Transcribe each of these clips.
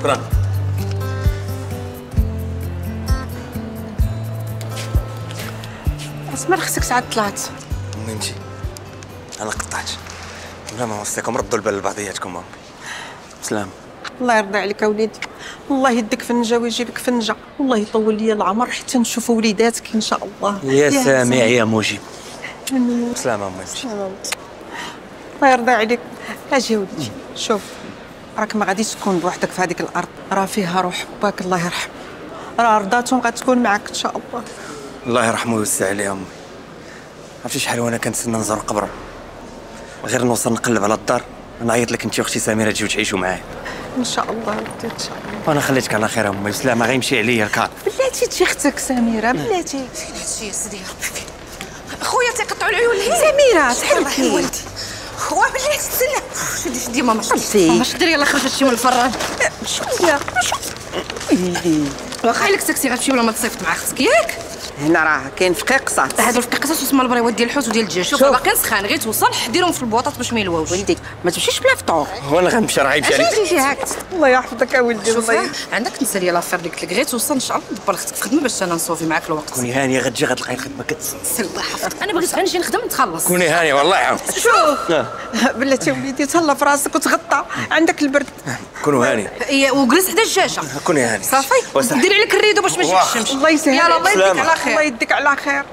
شكرا. اسمع خصك ساعات طلعت. امي مشي أنا قطعت. لا ما وصيكم ردوا البال لبعضياتكم. امي سلام. الله يرضي عليك اوليدي الله يديك فنجه ويجيبك فنجه والله يطول لي العمر حتى نشوف وليداتك إن شاء الله. يا سامع يا موجي. سلام امي مشي الله يرضي عليك. أجي ولدي شوف. راك ما غاديش تكون بوحدك في هذيك الأرض. راه فيها روح. باك الله يرحمو. راه رضاتو غتكون معك إن شاء الله. الله يرحمه ويوسع عليه امي عرفتي شحال وأنا كنتسنى نزور قبره غير نوصل نقلب على الدار. نعيط لك انت واختي سميرة تجيو تعيشوا معايا. إن شاء الله ولدي إن شاء الله. وأنا خليتك على خير أمي. بسلامه غيمشي عليا الكار بلاتي تجي أختك سميرة بلاتي. فين هادشي يا سيدي يا ربي خويا تيقطعوا العيون سميرة الله تحركي يحفظ بلاتي تسنى شدي شدي ماما شدي. ماما شدي يلا خرجت شي من الفران شوية واخا الا كنتي غتمشي ولا ما تصيفط مع أختك ياك هنا راه كاين فقيق قصات هادو الفقيقصات وسما البريوات ديال الحوت وديال الدجاج شوف. باقي سخان غير توصل ديرهم في البواطات باش ما يلواوش. ولدي ما تمشيش بلا فطور. وأنا غنمشي راه غيمشي عليك هاك. الله يحفظك ولدي شوف الله عندك تنسى لي l'affaire اللي قلت لك غير توصل إن شاء الله دبر أختك في خدمة باش أنا نصوفي معاك الوقت. كوني هانية غتجي غتلقاي الخدمة كتسنى الله يحفظك. أنا بغيت غير نجي نخدم نتخلص. كوني هانية والله. يعاون شوف. آه. بلاتي وليدي تهلا في راسك وتغطى. عندك البرد. كونوا هانية. إيه، وجلس حدا الجاشه كوني هانية. صافي. ديري عليك ال rideau باش ما. الشمس. الله يسهل يلا الله يديك. على خير. الله يديك على خير.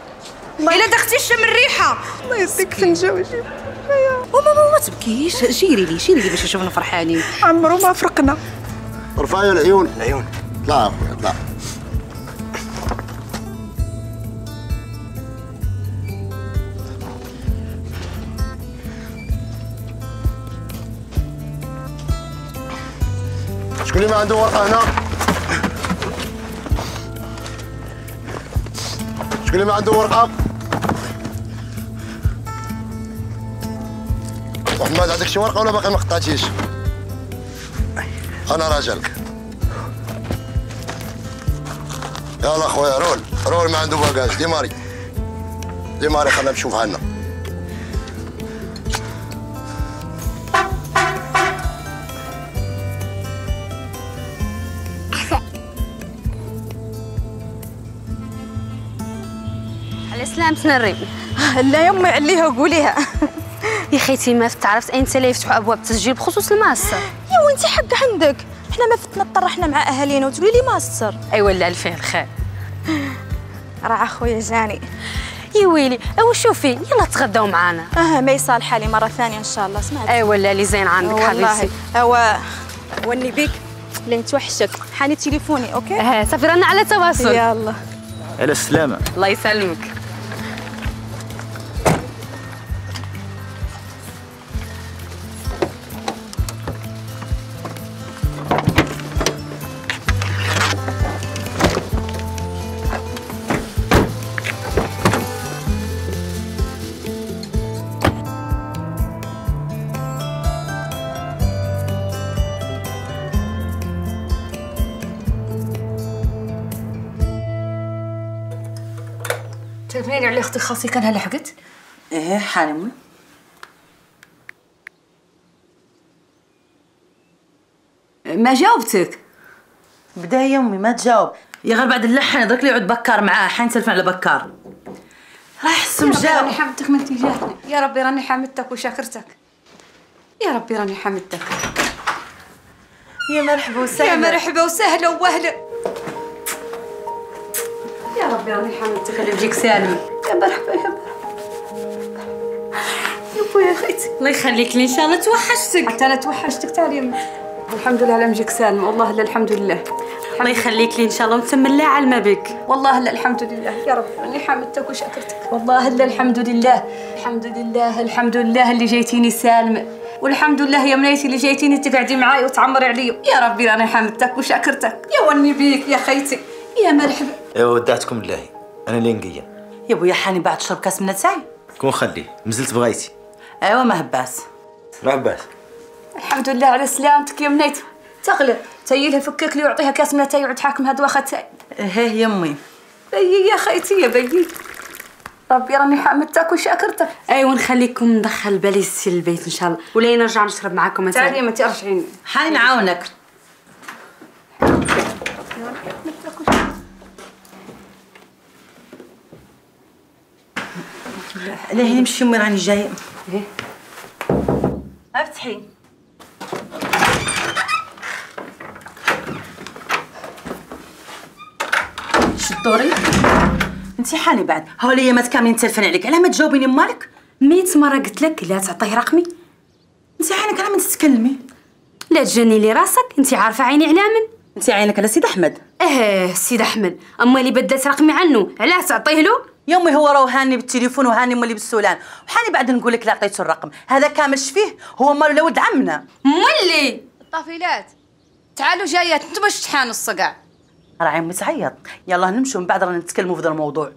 إلا دختي الشم الريحة. الله يديك فنجه ويجيب وماما ما تبكيش. جيري لي جيري لي باش نشوفنا فرحانين. عمرو ما فرقنا. رفعي العيون. العيون. طلع أخويا طلع شكون اللي ما عنده ورقة هنا؟ شكون اللي ما عنده ورقة. محمد عندك شي ورقة ولا باقي ما قطعتيش أنا راجل يلا خويا roule. roule ما عنده bagages démarrer démarrer خلينا نشوف عنا سلامتنا الريم لا يمي عليها وقوليها. يا خيتي ما تعرفت أنت اللي يفتحوا أبواب التسجيل بخصوص الماستر يا وأنت حق عندك؟ حنا ما فتنا طرحنا مع أهالينا وتقولي لي ماستر. ايوا لا الفيه الخير. راه أخويا جاني. يا ويلي ايوا شوفي يلا تغداو معانا. آه ما يصالح حالي مرة ثانية إن شاء الله سمعت ايوا لا اللي زين عندك والله حبيبتي. هو وني بيك لين توحشك حاني تليفوني أوكي؟ آه صافي رانا على تواصل. يلا. على السلامة. الله يسلمك. خاصي كان هلا حقت إيه حالمي ما جاوبتك. بدأ يا امي ما تجاوب. يا غير بعد اللحن درك لي يعود بكار معاه حين تلفن على بكار. راح السم راني جاوب. حمدتك من تجاهني يا ربي راني حمدتك وشاكرتك. يا ربي راني حمدتك يا مرحبا وسهلا. يا مرحبا وسهلا ووهلا يا ربي راني حمدتك اللي بجيك سالم. يا مرحبا يا مرحبا. يا بويا خيتي الله يخليك لي إن شاء الله توحشتك. حتى أنا توحشتك تعالي الحمد لله على مجيك سالم. والله لا الحمد لله. الله يخليك لي إن شاء الله ونتمنى لا علمه بك. والله لا الحمد لله. يا رب راني حمدتك وشكرتك. والله لا الحمد لله. الحمد لله الحمد لله اللي جيتيني سالمة والحمد لله يا منيتي اللي جيتيني تقعدي معاي وتعمري عليا يا ربي راني حمدتك وشكرتك. يا وني بيك يا خيتي. يا مرحبا. ايوا ودعتكم الله أنا اللي نقيا. يا بويا حاني بعد تشرب كاس من تاعي كون خليه. مزلت بغيتي أيوا ما هباس. لعباس الحمد لله على سلامتك يا منيتي تغلى. تيلها فكك لي ويعطيها كاس من تاي حاكم هاد واخا تاي. إيه يا أمي. بيي يا خيتي يا بيي. ربي راني حمدتك وشكرتك ايوا نخليكم ندخل بالي السي البيت إن شاء الله. ولا نرجع نشرب معاكم تعالي ما ترجعيني حاني نعاونك ليه نمشي امي راني جاية. إيه. افتحي شدوري انت حالي بعد. هولي ايامات كاملين تلفن عليك. علاه ما تجاوبيني مالك؟ ميت مرة قلت لك لا تعطيه رقمي. انت عينك على ما تتكلمي؟ لا تجني لي راسك. انت عارفة عيني على من؟ انت عينك على سيد أحمد. آه سيد أحمد. أما اللي بدلت رقمي عنه علاه تعطيه له؟ يومي هو راه هاني بالتليفون وهاني مولي بالسولان. وحاني بعد نقول لك لا عطيته الرقم. هذا كامل فيه هو مالو لا ولد عمنا. مولي! الطفيلات! تعالوا جايات. أنتم باش تحانوا الصقع راه عيمي تعيط. يلا نمشوا. من بعد رانا نتكلموا في هذا الموضوع.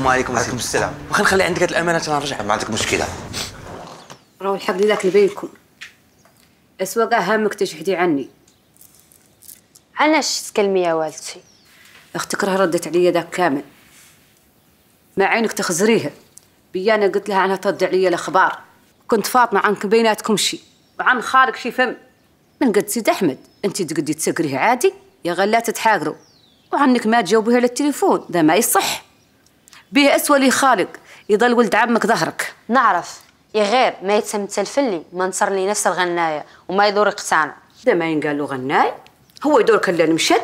السلام عليكم عليكم السلام. واخا نخلي عندك هاد الأمانة تنرجع. ما عندك مشكلة. راهو الحق اللي بينكم. اسوا كاع هامك تشحدي عني علاش تكلمي يا والدتي. أختك راه ردت عليا ذاك كامل. مع عينك تخزريها. بيا أنا قلت لها عنها ترد عليا الأخبار. كنت فاطمة عنك بيناتكم شي. وعن خالك شي فم. من قد سيد أحمد. أنت تقدي تسكريه عادي؟ يا غلا تتحاقروا وعنك ما تجاوبيها للتليفون. ده ما يصح. بيه اسوى لي خالق يضل ولد عمك ظهرك. نعرف. يا غير ما يتسم تلفلي ما نصر لي نفس الغناية وما يدور يقتنع. ده ما ينقال له غناي هو يدور كلا المشد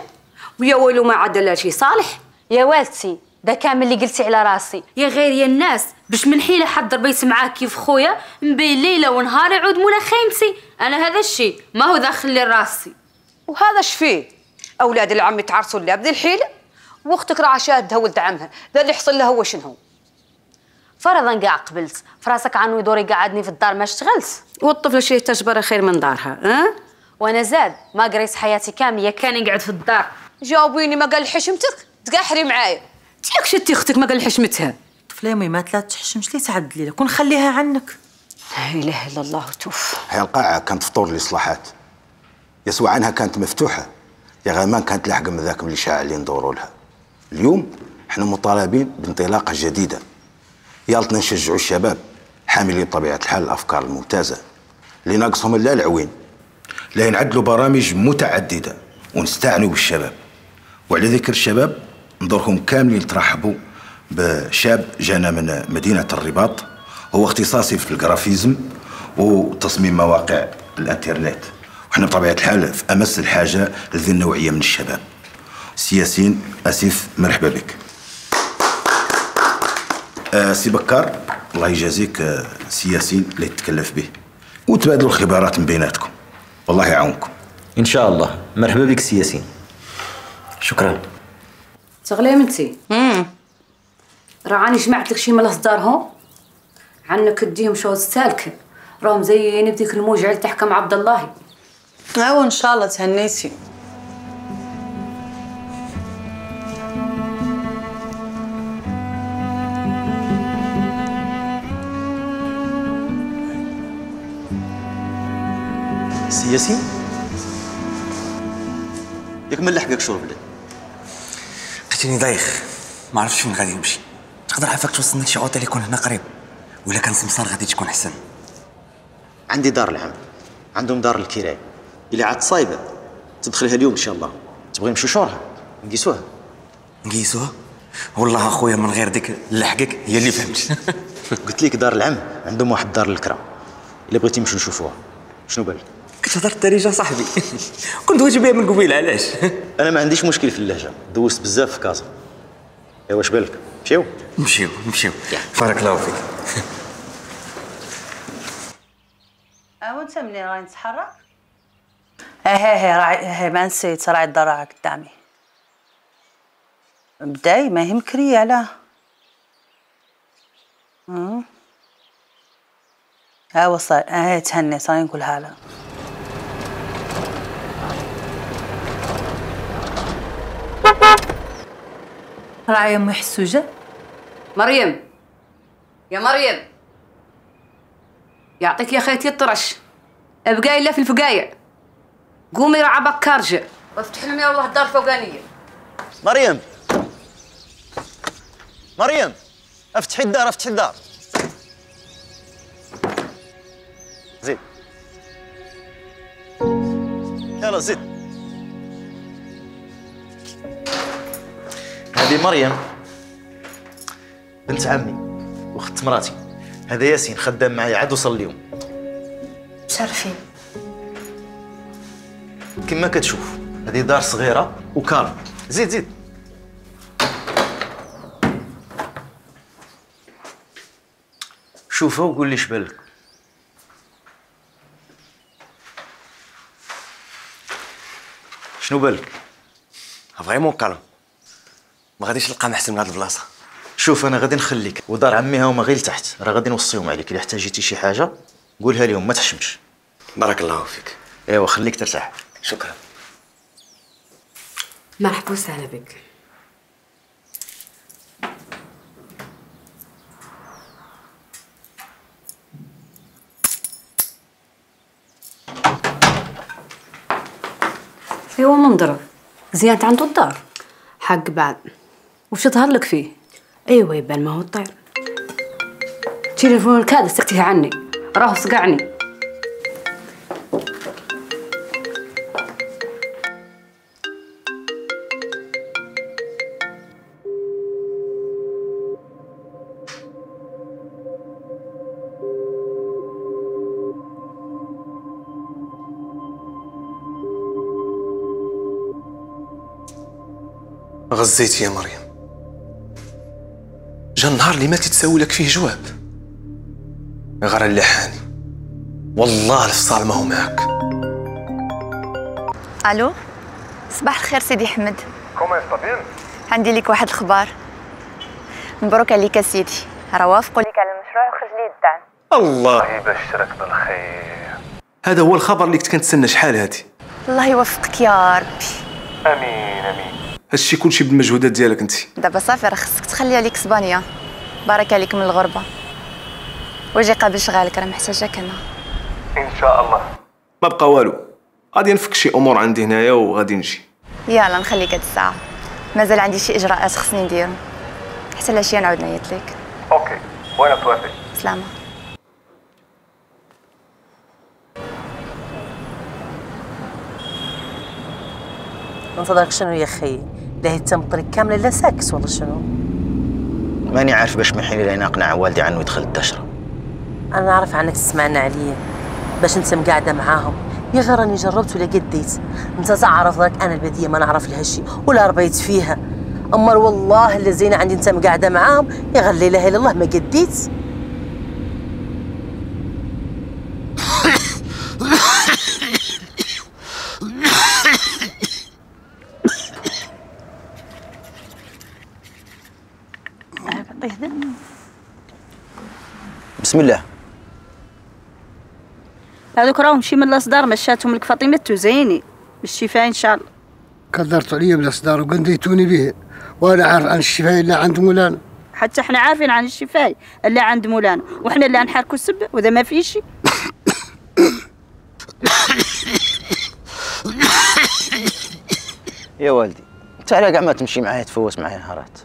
ويا ويلو ما عاد لا شي صالح. يا والدتي ده كامل اللي قلتي على راسي. يا غير يا الناس باش من حيله حضر بيت معاك كيف خويا مبين ليلة ونهار يعود مولا خيمتي. أنا هذا الشيء ما هو داخل لي راسي وهذا اش فيه؟ أولاد العم يتعرسوا لها بذي الحيله واختك راه شادها ولد عمها ذا اللي حصل لها هو شنو؟ فرضا كاع قبلت. فراسك عنو يدور يقعدني في الدار ما اشتغلت. والطفله شي تجبر خير من دارها ها؟ وأنا زاد ما قريت حياتي كامله كان يقعد في الدار. جاوبيني ما قال حشمتك؟ تقحري معايا. تياك شتي أختك ما قال حشمتها. طفلة يمي ما لا تحشمش لي تعدلي لك كون خليها عنك. لا إله إلا الله توف. هي القاعة كانت فطور الإصلاحات. يسوى عنها كانت مفتوحة. يا غمان كانت لاحقة من ذاك اللي شاعلين ندوروا لها اليوم إحنا مطالبين بانطلاقة جديدة. يالتنا نشجعوا الشباب حاملين بطبيعة الحال الأفكار الممتازة. اللي ناقصهم إلا العوين لا نعدلوا برامج متعددة. ونستعنوا بالشباب. وعلى ذكر الشباب نضرهم كاملين ترحبوا بشاب جانا من مدينة الرباط. هو اختصاصي في ال graphisme وتصميم مواقع الإنترنت. وحنا بطبيعة الحال في أمس الحاجة لذي النوعية من الشباب. سياسين أسيف مرحبا بك. آه سي بكار الله يجازيك آه سي ياسين اللي تتكلف به. وتبادلوا الخبرات من بيناتكم. والله يعاونكم. إن شاء الله. مرحبا بك سي ياسين. شكرا. تغلي منتي راني جمعت لك شي من الاصدار هون؟ عنك اديهم شوز سالكه راهم زيين بديك الموجع اللي تحكم عبد الله. ايوا إن شاء الله تهنيتي. سي ياسين. ياك من لحقك شرب لي لقيتيني دايخ ما عرفتش فين غادي نمشي. تقدر عافاك توصلنا لشي أوتيل يكون هنا قريب؟ ولا كان سمسار غادي تكون أحسن؟ عندي دار العم عندهم دار الكراء اللي عاد صايبة. تدخلها اليوم إن شاء الله. تبغي نمشيو شورها نقيسوها. نقيسوها؟ والله أخويا من غير ديك لحقك هي اللي فهمت. قلت لك دار العم عندهم واحد دار الكرا. إلا بغيتي نمشيو نشوفوها. شنو بالك؟ كتهضر الدارجه صاحبي. كنت واجب بها من قبيل علاش؟ أنا ما عنديش مشكل في اللهجة. دوزت بزاف في كازا. ايوا واش بالك؟ مشيو؟ نمشيو نمشيو بارك الله فيك. آه وانت منين؟ راهي نتحرك آه راعي هي ما نسيت. راعي الدراعة قدامي. بداي؟ ما هي مكرية علاه. ها؟ وصل. آه تهنيت. راني نقولها لها راعي امي حسوجة مريم. يا مريم. يعطيك يا خيتي الطرش. ابقاي لا في الفقايع. قومي رعى بكار جا وافتح لهم يا الله الدار الفوقانية. مريم. مريم. افتحي الدار افتحي الدار. زيد يلا زيد هذه مريم بنت عمي وأخت مراتي. هذا ياسين خدام معايا عاد وصل اليوم. مشرفين كما كتشوف هذه دار صغيرة وكالم زيد زيد. شوفها وقول لي شبالك. شنو بالك؟ فريمون كالم ما غاديش نلقى محسن من هاد البلاصة. شوف أنا غادي نخليك. ودار عمي هما غير لتحت. راه غادي نوصيهم عليك. إلا احتاجيتي شي حاجة قولها لهم ما تحشمش. بارك الله فيك. أيوا خليك ترتاح. شكرا. مرحبا وسهلا بك. ايوا منظر زياد عنده الدار. حق بعد. وش تظهر لك فيه؟ ايوا يبان ما هو الطير. تليفون الكاد استقتيه عني. راه صقعني. غزيتي يا مريم. جا النهار اللي ما تتساوي لك فيه جواب. غير اللحاني والله الفصال ما هو معك ألو؟ صباح الخير سيدي حمد. كوما يستطيع عندي لك واحد الخبار. مبروك عليك سيدي. راه وافقوا لك على المشروع وخرج لي الدعم. الله يبشرك بالخير. هذا هو الخبر اللي كنت كنتسنى شحال هادي. الله يوفقك يا ربي. أمين أمين. هادشي كلشي بالمجهودات ديالك انت دابا صافي راه خصك تخلي عليك اسبانيا. بارك عليك من الغربة. واجي قابل شغالك راه محتاجاك أنا إن شاء الله. ما بقى والو. غادي نفك شي أمور عندي هنايا وغادي نجي. يلا نخليك هاد الساعة. مازال عندي شي إجراءات خصني نديرهم حتى العشيه نعاود نعيط لك. أوكي. وأنا توافق. سلامة. نصدرك شنو يا خي. لا هي تمطري كامله لا ساكس ولا شنو؟ ماني عارف باش من حين لين أقنع والدي عنه يدخل الدشرة. أنا نعرف عنك تسمعنا عليا باش أنت مقعدة معاهم. يا غير راني جربت ولا قديت أنت تعرف راك أنا البديه ما نعرف لها شيء ولا ربيت فيها. أما والله اللي زينه عندي أنت مقعدة معاهم يا غير لا إله إلا الله ما قديت بسم الله. هذوك راهم شي من الأصدار مشاتهم لك فاطمة التوزيني بالشفاء إن شاء الله. كدرتوا عليا بالأصدار وقنديتوني به. وأنا عارف عن الشفاء اللي عند مولانا حتى إحنا عارفين عن الشفاء اللي عند مولانا وحنا اللي نحركوا السب وإذا ما فيش يا والدي انت على كاع ما تمشي معايا تفوس معايا نهارات.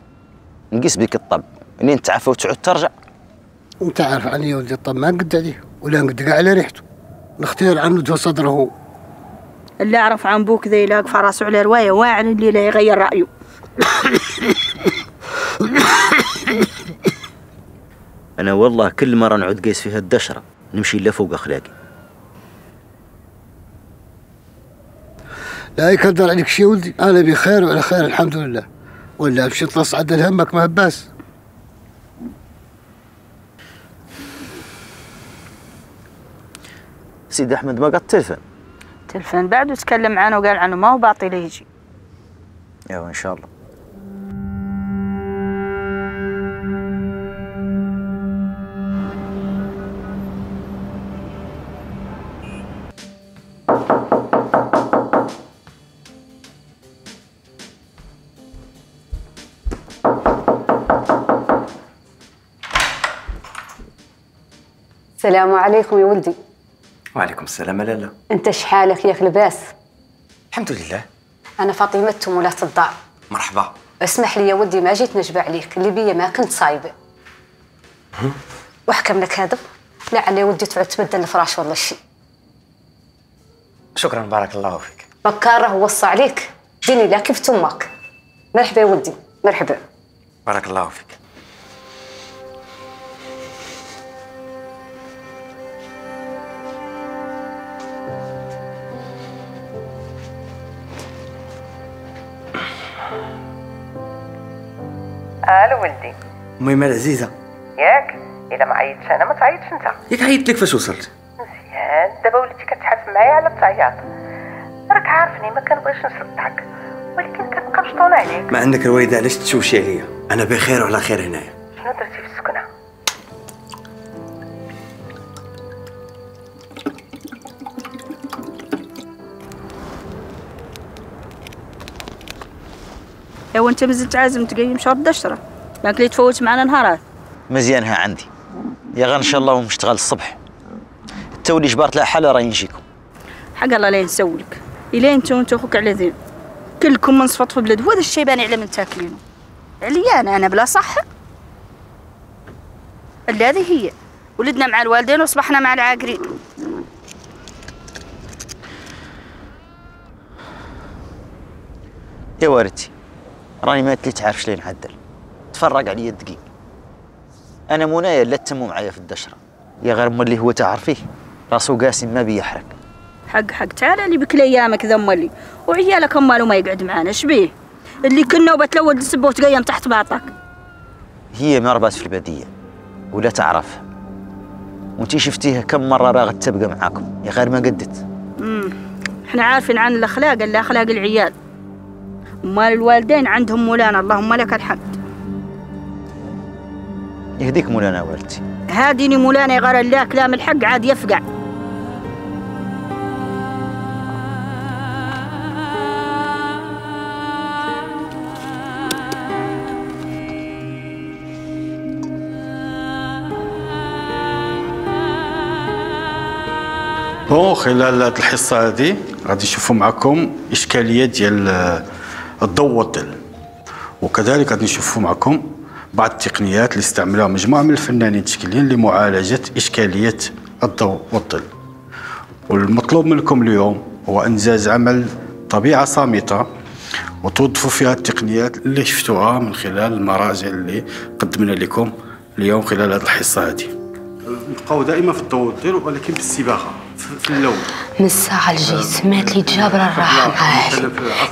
نقيس بك الطب. منين تعفى وتعود ترجع. انت عارف عني يا ولدي الطب ما نقد عليه ولا نقد كاع على ريحته. الاختيار عنه جوا صدره اللي اعرف عن بوك ذا يلاق راسه على رواية واعر اللي لا يغير رأيه. أنا والله كل مرة نعود قيس فيها الدشره نمشي إلا فوق أخلاقي. لا يقدر عليك شي ولدي أنا بخير وعلى خير الحمد لله. ولا مشيت تصعد همك ما باس سيدي أحمد ما قد تلفن. تلفن. بعد وتكلم عنه وقال عنه ما هو باطل يجي. أيوه إن شاء الله. السلام عليكم يا ولدي. وعليكم السلام لالا انت شحالك ياك لباس؟ الحمد لله. أنا فاطمة مولاة الدار مرحبا. اسمح لي يا ولدي ما جيت نجبع عليك. اللي بيا ما كنت صايبة. وحكم لك هذا. لعل يا ولدي تعود تبدل الفراش ولا شي. شكرا بارك الله فيك. بكارة وصى عليك. ديني لا كيف تمك مرحبا يا ولدي مرحبا. بارك الله فيك. ألو ولدي. امي مال عزيزة. ياك؟ إلا ما عيطتش أنا ما تعيطش أنت. ياك عيطت لك فاش وصلت؟ مزيان. دابا وليتي كتحاسب معايا على التعياط. راك عارفني ما كنبغيش نصدعك ولكن كنبقى مشطونة عليك. ما عندك الوالدة علاش تشوشي عليا؟ أنا بخير وعلى خير هنايا. شنو درتي في السكنة؟ يا وأنت مازلت عازم تقيم شهر الدشره لكن اللي تفوت معنا نهارات مزيانها عندي. يا غير إن شاء الله ومشتغل الصبح. تولي جبرت لها حل راه نجيكم. حق الله لا نسولك إلى أنت وأنت أخوك على ذين كلكم من صفط في بلاد وهذا الشيبان على من تاكلينه. عليا أنا أنا بلا صح. اللي هذه هي. ولدنا مع الوالدين وصبحنا مع العاقرين. يا والدتي. راني ما تلي تعرف شلون نعدل تفرق عليا الدقيق. أنا منايا لا تمو معايا في الدشرة. يا غير مولي هو تعرفيه. راسو قاسم ما بيحرق. حق حق تعال اللي بك ايامك ذا مالي وعيالك هم مالو ما يقعد معانا شبيه اللي كنا وبتلود السبه وتقيم تحت باطك هي مربات في البادية ولا تعرف. وانتي شفتيها كم مرة باغت تبقى معاكم. يا غير ما قدت. امم إحنا عارفين عن الأخلاق الا اخلاق العيال. مال الوالدين عندهم مولانا اللهم لك الحمد. يهديك مولانا والدتي هاديني مولانا غير الله كلام الحق عاد يفقع. بون خلال هذه الحصة هذه غادي نشوفوا معكم اشكاليات ديال الضوء والظل وكذلك غادي نشوفوا معكم بعض التقنيات اللي استعملوها مجموعة من الفنانين التشكيليين لمعالجة إشكالية الضوء والظل. والمطلوب منكم اليوم هو إنجاز عمل طبيعة صامتة وتوظفوا فيها التقنيات اللي شفتوها من خلال المراجع اللي قدمنا لكم اليوم خلال هذه الحصة هذه. نبقاو دائما في الضوء والظل ولكن بالصباغه في اللون من الساعة اللي مات لي جابرة الراحة معاه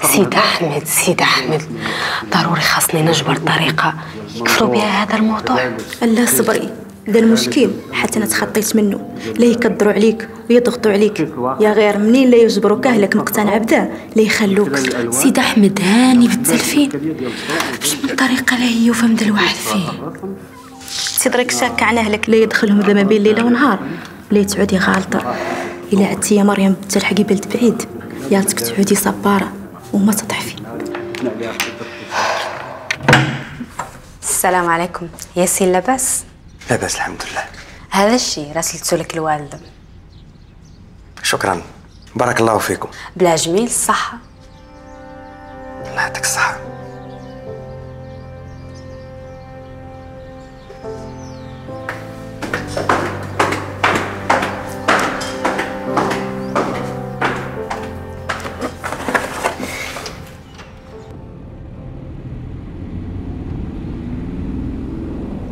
سيد أحمد سيد أحمد. ضروري خاصني نجبر طريقة يكفروا بها هذا الموضوع. لا صبري. ذا المشكل حتى أنا تخطيت منه. لا يكدروا عليك ويضغطوا عليك. يا غير منين لا يجبروك أهلك مقتنع بدا لا يخلوك. سيد أحمد هاني بالتلفين باش من طريقة لا هي وفهم الواحد فيه؟ تدرك شاك عن أهلك. لا يدخلهم ذا ما بين ليله ونهار. لا تعودي غالطة. إلا عدتي يا مريم تلحقي بلد بعيد. يالتك تعودي صبارة وما تضعفي السلام عليكم. ياسين لاباس؟ لا باس الحمد لله. هذا الشيء راسلته لك الوالده شكرا. بارك الله فيكم. بلا جميل الصحه يعطيك الصحة.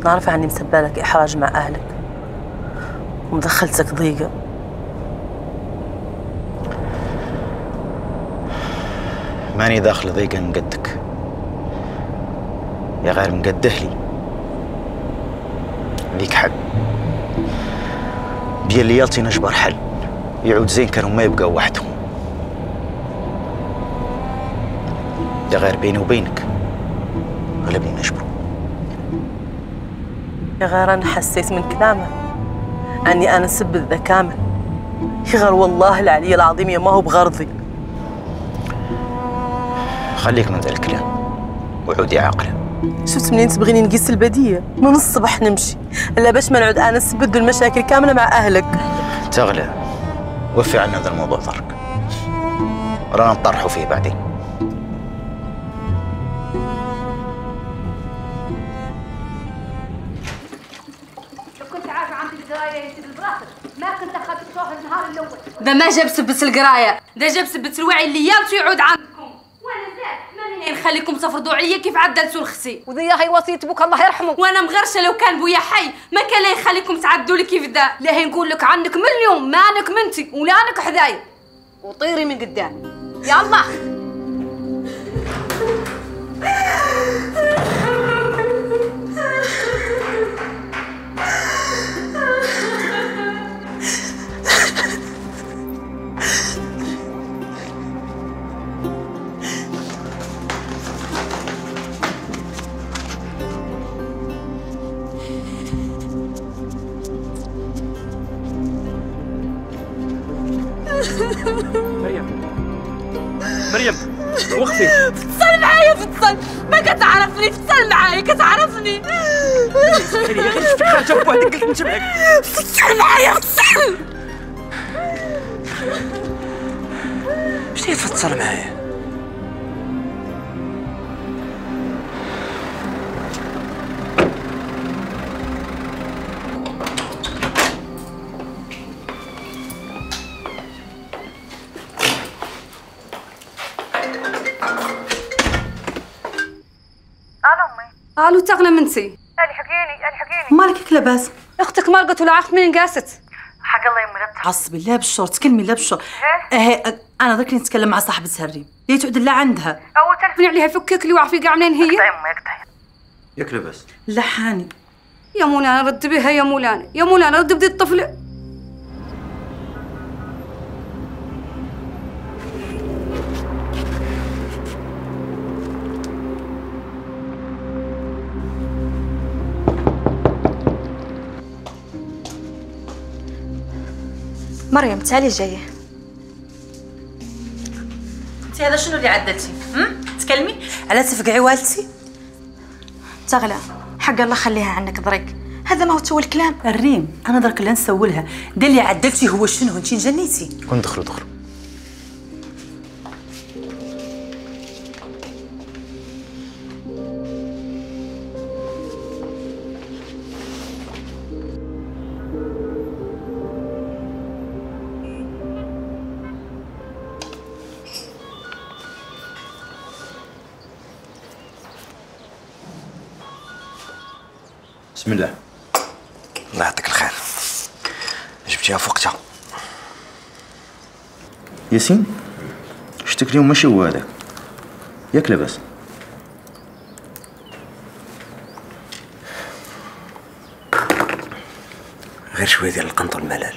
نعرف عني مسبة لك إحراج مع أهلك. ومدخلتك ضيقة. ماني داخل ضيقة من قدك. يا غير مقده لي ليك حق. بيا ليالتي نجبر حل. يعود زين كانوا ما يبقوا وحدهم. يا غير بيني وبينك. غلبني نجبر يا غير أنا حسيت من كلامه. أني أنا سب ذا كامل يا غير والله العلي العظيم يا ما هو بغرضي. خليك من ذا الكلام وعودي عاقلة. شفت منين تبغيني نقيس البدية من الصبح نمشي. إلا باش ما نعود أنا نسبد المشاكل كاملة مع أهلك. تغلى. وفي عنا هذا الموضوع ضرك رانا نطرحوا فيه بعدين. ده ما جاب سبت القراية. ده جاب سبت الوعي اللي يالتو يعود عندكم وأنا زاد ماني نخليكم تفرضوا عليا كيف عدلتوا الخسي؟ وذي هي وصيه بوك الله يرحمه. وأنا مغرشة لو كان بويا حي ما كان لا يخليكم تعدوا لي كيف دا لا نقول لك عنك مليون مانك منتي ولانك حذايا وطيري من قدام. يلا وقفي اتصل معايا اتصل. ما كتعرفني اتصل معايا كتعرفني. يا غير شفتك خارجه بوحدك قلت نتبعك اتصل معايا اتصل. اش هي تفتصل معايا. امي ألو تغنى منتي الحقيني الحقيني مالك هيك لاباس أختك مرقت ولا عرفت منين قاست. حق الله يمي لا عصبي لا بالشور تكلمي لا بالشور إيه أنا ذاك نتكلم مع صاحبتها الريم ليه تعود لا عندها. أول تلفني عليها فكك لي وعرفي كاع منين هي؟ ياك لاباس لحاني يا مولانا رد بها يا مولانا. يا مولانا رد بدي الطفله مريم تعالي جاية انت هذا شنو اللي عدلتي؟ هم؟ تكلمي؟ على تفقعي والدتي؟ تغلى. حق الله خليها عنك ضرق هذا ما هو تو الكلام. الريم أنا درك اللي نسوي لها ده اللي عدلتي هو شنو؟ انت جنيتي. كون دخلوا دخلوا. بسم الله. الله يعطيك الخير. جبتيها في وقتها ياسين شتك اليوم ماشي هو هذاك. ياك لاباس. غير شوية ديال القنط والملل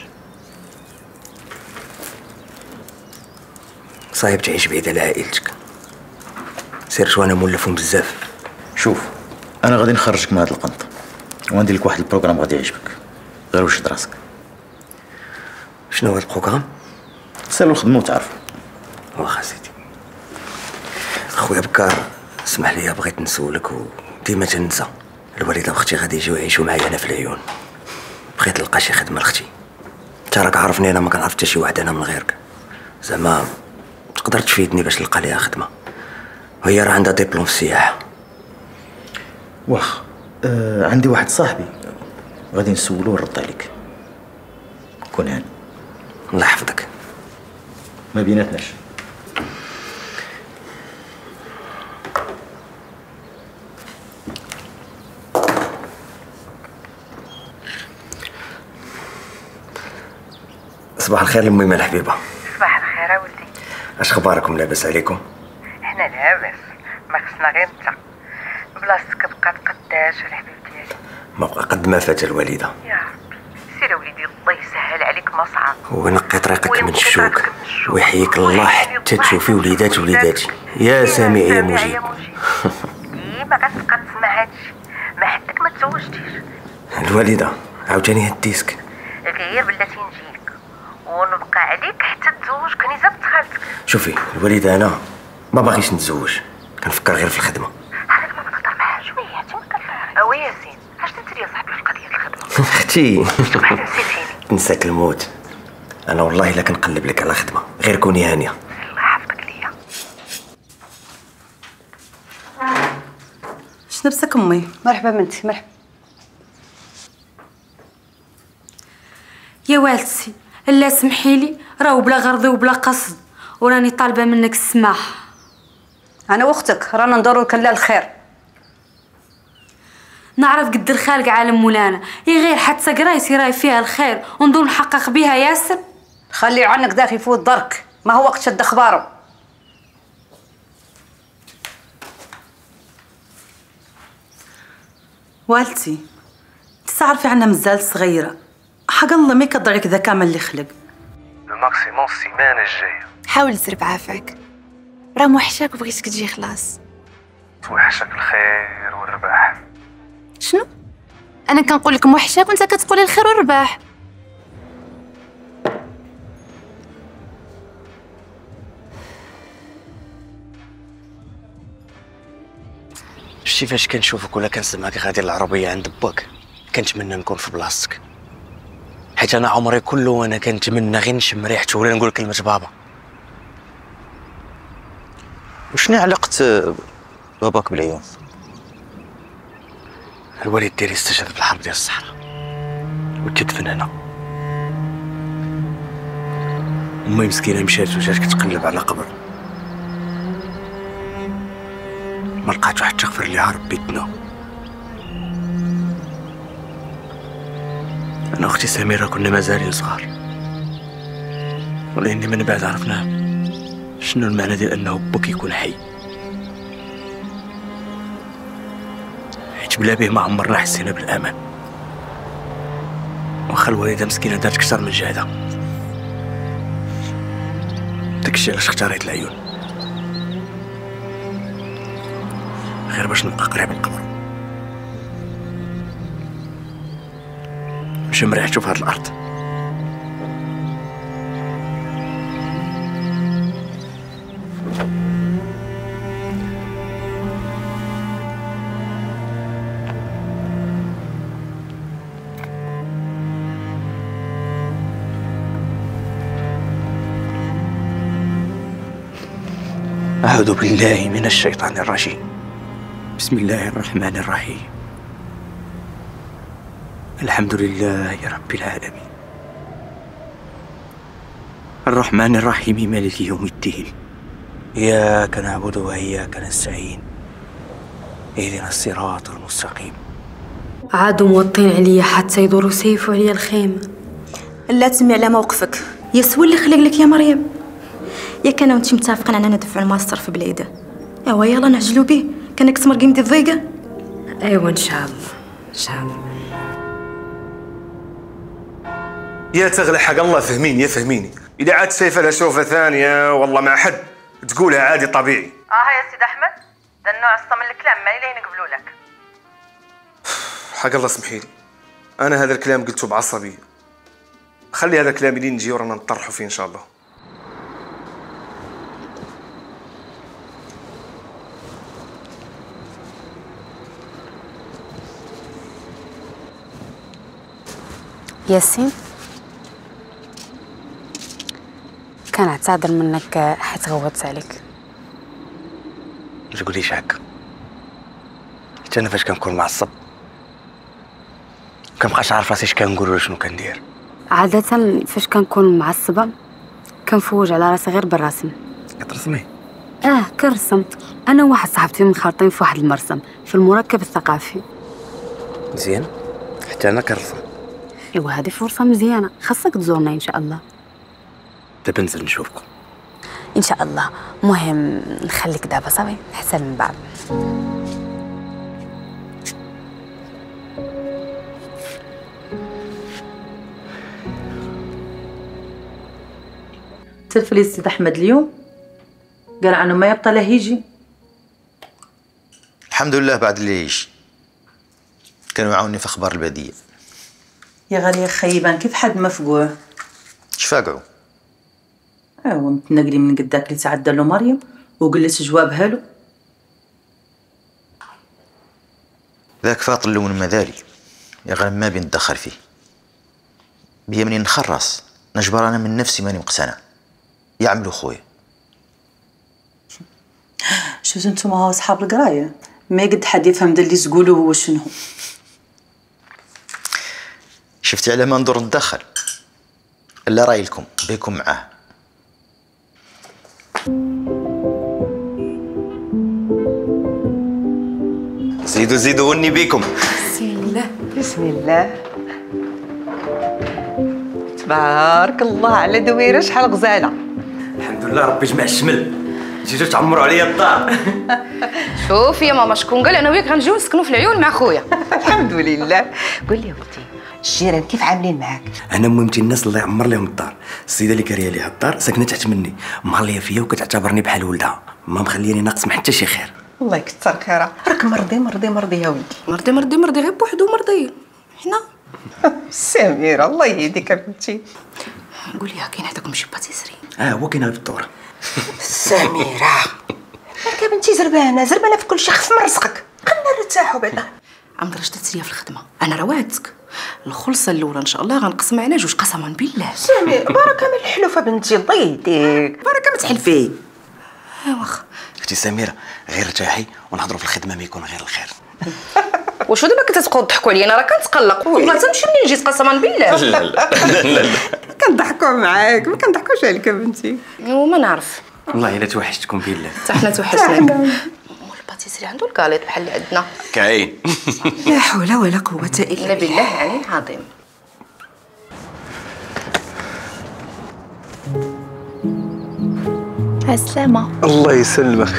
صايب تعيش بعيد على عائلتك. سير وأنا مولفهم بزاف. شوف أنا غادي نخرجك من هذا القنط وندير لك واحد ال programme غادي يعجبك. غير وشد راسك. شنو هو ال programme؟ سالو الخدمة وتعرف واخا سيدي. خويا بكار اسمح لي بغيت نسولك وديما تنسى. الوالدة وأختي غادي يجيو يعيشوا معايا أنا في العيون. بغيت نلقى شي خدمة لأختي. انت راك عارفني أنا ما كنعرف حتى شي واحد أنا من غيرك. زعما تقدر تفيدني باش نلقى ليها خدمة. وهي راه عندها ديبلوم في السياحه واخ آه عندي واحد صاحبي. غادي نسولو ونرد عليك. كون هاني. الله يحفظك. ما بيناتناش. صباح الخير الميمه الحبيبه صباح الخير ولدي. أش أخباركم لاباس عليكم؟ حنا لاباس. ما خصنا غير بلاصتك قداش الحبيب ديالي ما بقى قد ما فات الوالدة. يا ربي سير وليدي الله يسهل عليك ما صعب ونقي طريقك من الشوك. ويحييك الله حتى تشوفي وليدات وليداتي يا سامع يا مجيب إيه ما غتبقى تسمع هادشي. ما حدك ما تزوجتيش. الوالدة عاوتاني هاد ال disque. غير بلاتي نجيك. ونبقى عليك حتى تزوج كنيزة بنت خالتك شوفي الوالدة أنا ما باغيش نتزوج. كنفكر غير في الخدمة هذاك ما نقدر معاه شوية حتى ياسين اش درتي يا صاحبي في قضيه الخدمة؟ أختي. نساك الموت. أنا والله إلا كنقلب لك على خدمة غير كوني هانية. الله يحفظك ليا. شنو بسك أمي؟ مرحبا بنتي مرحبا. يا والدتي لا سمحي لي راه بلا غرض وبلا قصد وراني طالبة منك السماح. أنا وأختك رانا ندورو لك لا الخير. نعرف قد الخالق عالم مولانا. يا غير حتى قرايتي راي فيها الخير ونظن نحقق بها ياسر. خلي عنك داك يفوت درك ما هو وقت شد أخباره. والدتي تعرفي عنا مازال صغيرة. حق الله ما يقدر لك ذكاء من اللي خلق. لو ماكسيموم السيمانه الجايه حاول تسير بعافاك راه موحشاك وبغيتك تجي خلاص. توحشك الخير والرباح. شنو؟ أنا كنقول لك موحشاك وأنت كتقولي الخير والرباح. شتي فاش كنشوفك ولا كنسمعك غادي العربية عند باك كنتمنى نكون في بلاصتك. حيت أنا عمري كله وأنا كنتمنى غير نشم ريحته ولا نقول كلمة بابا. وشنو علاقة باباك بالعيون؟ الوالد ديالي استشهد في الحرب ديال الصحراء. وتدفن هنا. أمي مسكينة مشات وجات كتقلب على قبر. ما لقات واحد تغفر ليها ربي دنا أنا وأختي سميرة كنا مازالين صغار. ولأني من بعد عرفنا شنو المعنى ديال أنه بوك يكون حي. حيت بلا به ما عمرنا حسينا بالأمان. واخا الوالده مسكينة دارت كثر من جهدها داكشي علاش اختاريت العيون. غير باش نبقى قريب القبر نشم ريحته في هاد الأرض. أعوذ بالله من الشيطان الرجيم. بسم الله الرحمن الرحيم. الحمد لله رب العالمين. الرحمن الرحيم مالك يوم الدين. إياك نعبد وإياك نستعين. اهدنا الصراط المستقيم. عادوا موطين عليا حتى يدوروا سيفوا عليا الخيمه لا تسمي على موقفك. يسوى اللي خلق لك يا مريم. ياك أنا وانت متفقين أننا ندفعوا الماستر في بلايده ايوا يلا نعجلوا به كان نكسمر قيمتي الضيقة. ايوا إن شاء الله. إن شاء الله. يا تغلى حق الله فهميني يا فهميني. إذا عاد سيفه لها شوفة ثانية والله مع حد تقولها عادي طبيعي. آه يا سيد أحمد. ده النوع الصم من الكلام ما ليه نقبلوا لك؟ حق الله اسمحيلي أنا هذا الكلام قلته بعصبيه خلي هذا الكلام اللي نجي ورانا نطرحه فيه إن شاء الله. ياسين. كان اعتذر منك حيت غوضت عليك. ما تقوليش هكا. حتى أنا فاش كنكون معصب. كنبقاش عارف راسي اش كنقول ولا شنو كندير. عادة فاش كنكون معصبة كنفوج على راسي غير بالرسم. كترسمي؟ آه كنرسم. أنا وواحد صاحبتي منخرطين في واحد المرسم في المركب الثقافي. مزيان. حتى أنا كنرسم. ايوا هذه فرصة مزيانة. خاصك تزورنا إن شاء الله. دابا ننزل نشوفكم. إن شاء الله. مهم نخليك دابا صافي. نحسن من بعد. تلفلي السيد أحمد اليوم؟ قال عنه ما يبطل له يجي الحمد لله بعد اللي يجي كانوا يعاوني في أخبار البادية. يا غالي يا خيبان كيف حد مفقوع اش فاقعوا ايوا متنقلي من قداك اللي تعدى له مريم وقلت جوابها له ذاك فاطل لون مذالي يا غير ما بنتدخل فيه. بيمني نخرص؟ نجبر أنا من نفسي ماني مقتنع. يعملوا خويا. شفتوا أنتم هاو اصحاب القراية؟ ما قد حد يفهم دا اللي تقولوا هو شنو. شفتي على ما ندور نتدخل الا رأي لكم بيكم معاه. زيدوا زيدوا وني بيكم. بسم الله. بسم الله. تبارك الله على دويرة شحال غزالة. الحمد لله ربي جمع الشمل. جيتو تعمروا عليا الدار. شوف يا ماما شكون قال أنا وياك غنجيو نسكنوا في العيون مع خويا. الحمد لله. قول لي ولدي الجيران كيف عاملين معاك؟ أنا مهمتي الناس الله يعمر لهم الدار. السيدة اللي كاريه ليها الدار ساكنة تحت مني. مغليه فيا وكتعتبرني بحال ولدها. ما مخليني ناقص ما حتى شي خير. الله يكثر خيرها. راك مرضي مرضي مرضي يا ولدي. مرضي مرضي مرضي. غير بوحدو مرضي. حنا سميرة الله يهديك بنتي. قولي ها كاين عندكم شي باتيسري؟ آه هو كاين في الدور. سميرة. مالك يا بنتي زربانة زربانة في كل شيء خف من رزقك خلينا نرتاحوا بعدا عم درجة تسريه في الخدمة؟ أنا راه الخلصة الأولى إن شاء الله غنقسم علينا جوج قسما بالله. سميره بركه من الحلوفة بنتي الله يهديك بركه ما تحلفي واخا. أختي سميرة؟ غير ارتاحي ونهضروا في الخدمة ما يكون غير الخير. واش دابا كنت تبقاو تضحكوا عليا أنا راه كنتقلق. والله تمشي منين جيت قسما بالله؟ لا لا لا كنضحكوا معاك ما كنضحكوش عليك بنتي. وما نعرف. والله إلا توحشتكم بالله. حتى حنا توحشناك الباتيسري عنده الكاليط بحال اللي عندنا. كاين لا حول ولا قوة إلا لا بالله. يعني عظيم. السلامة الله يسلمك.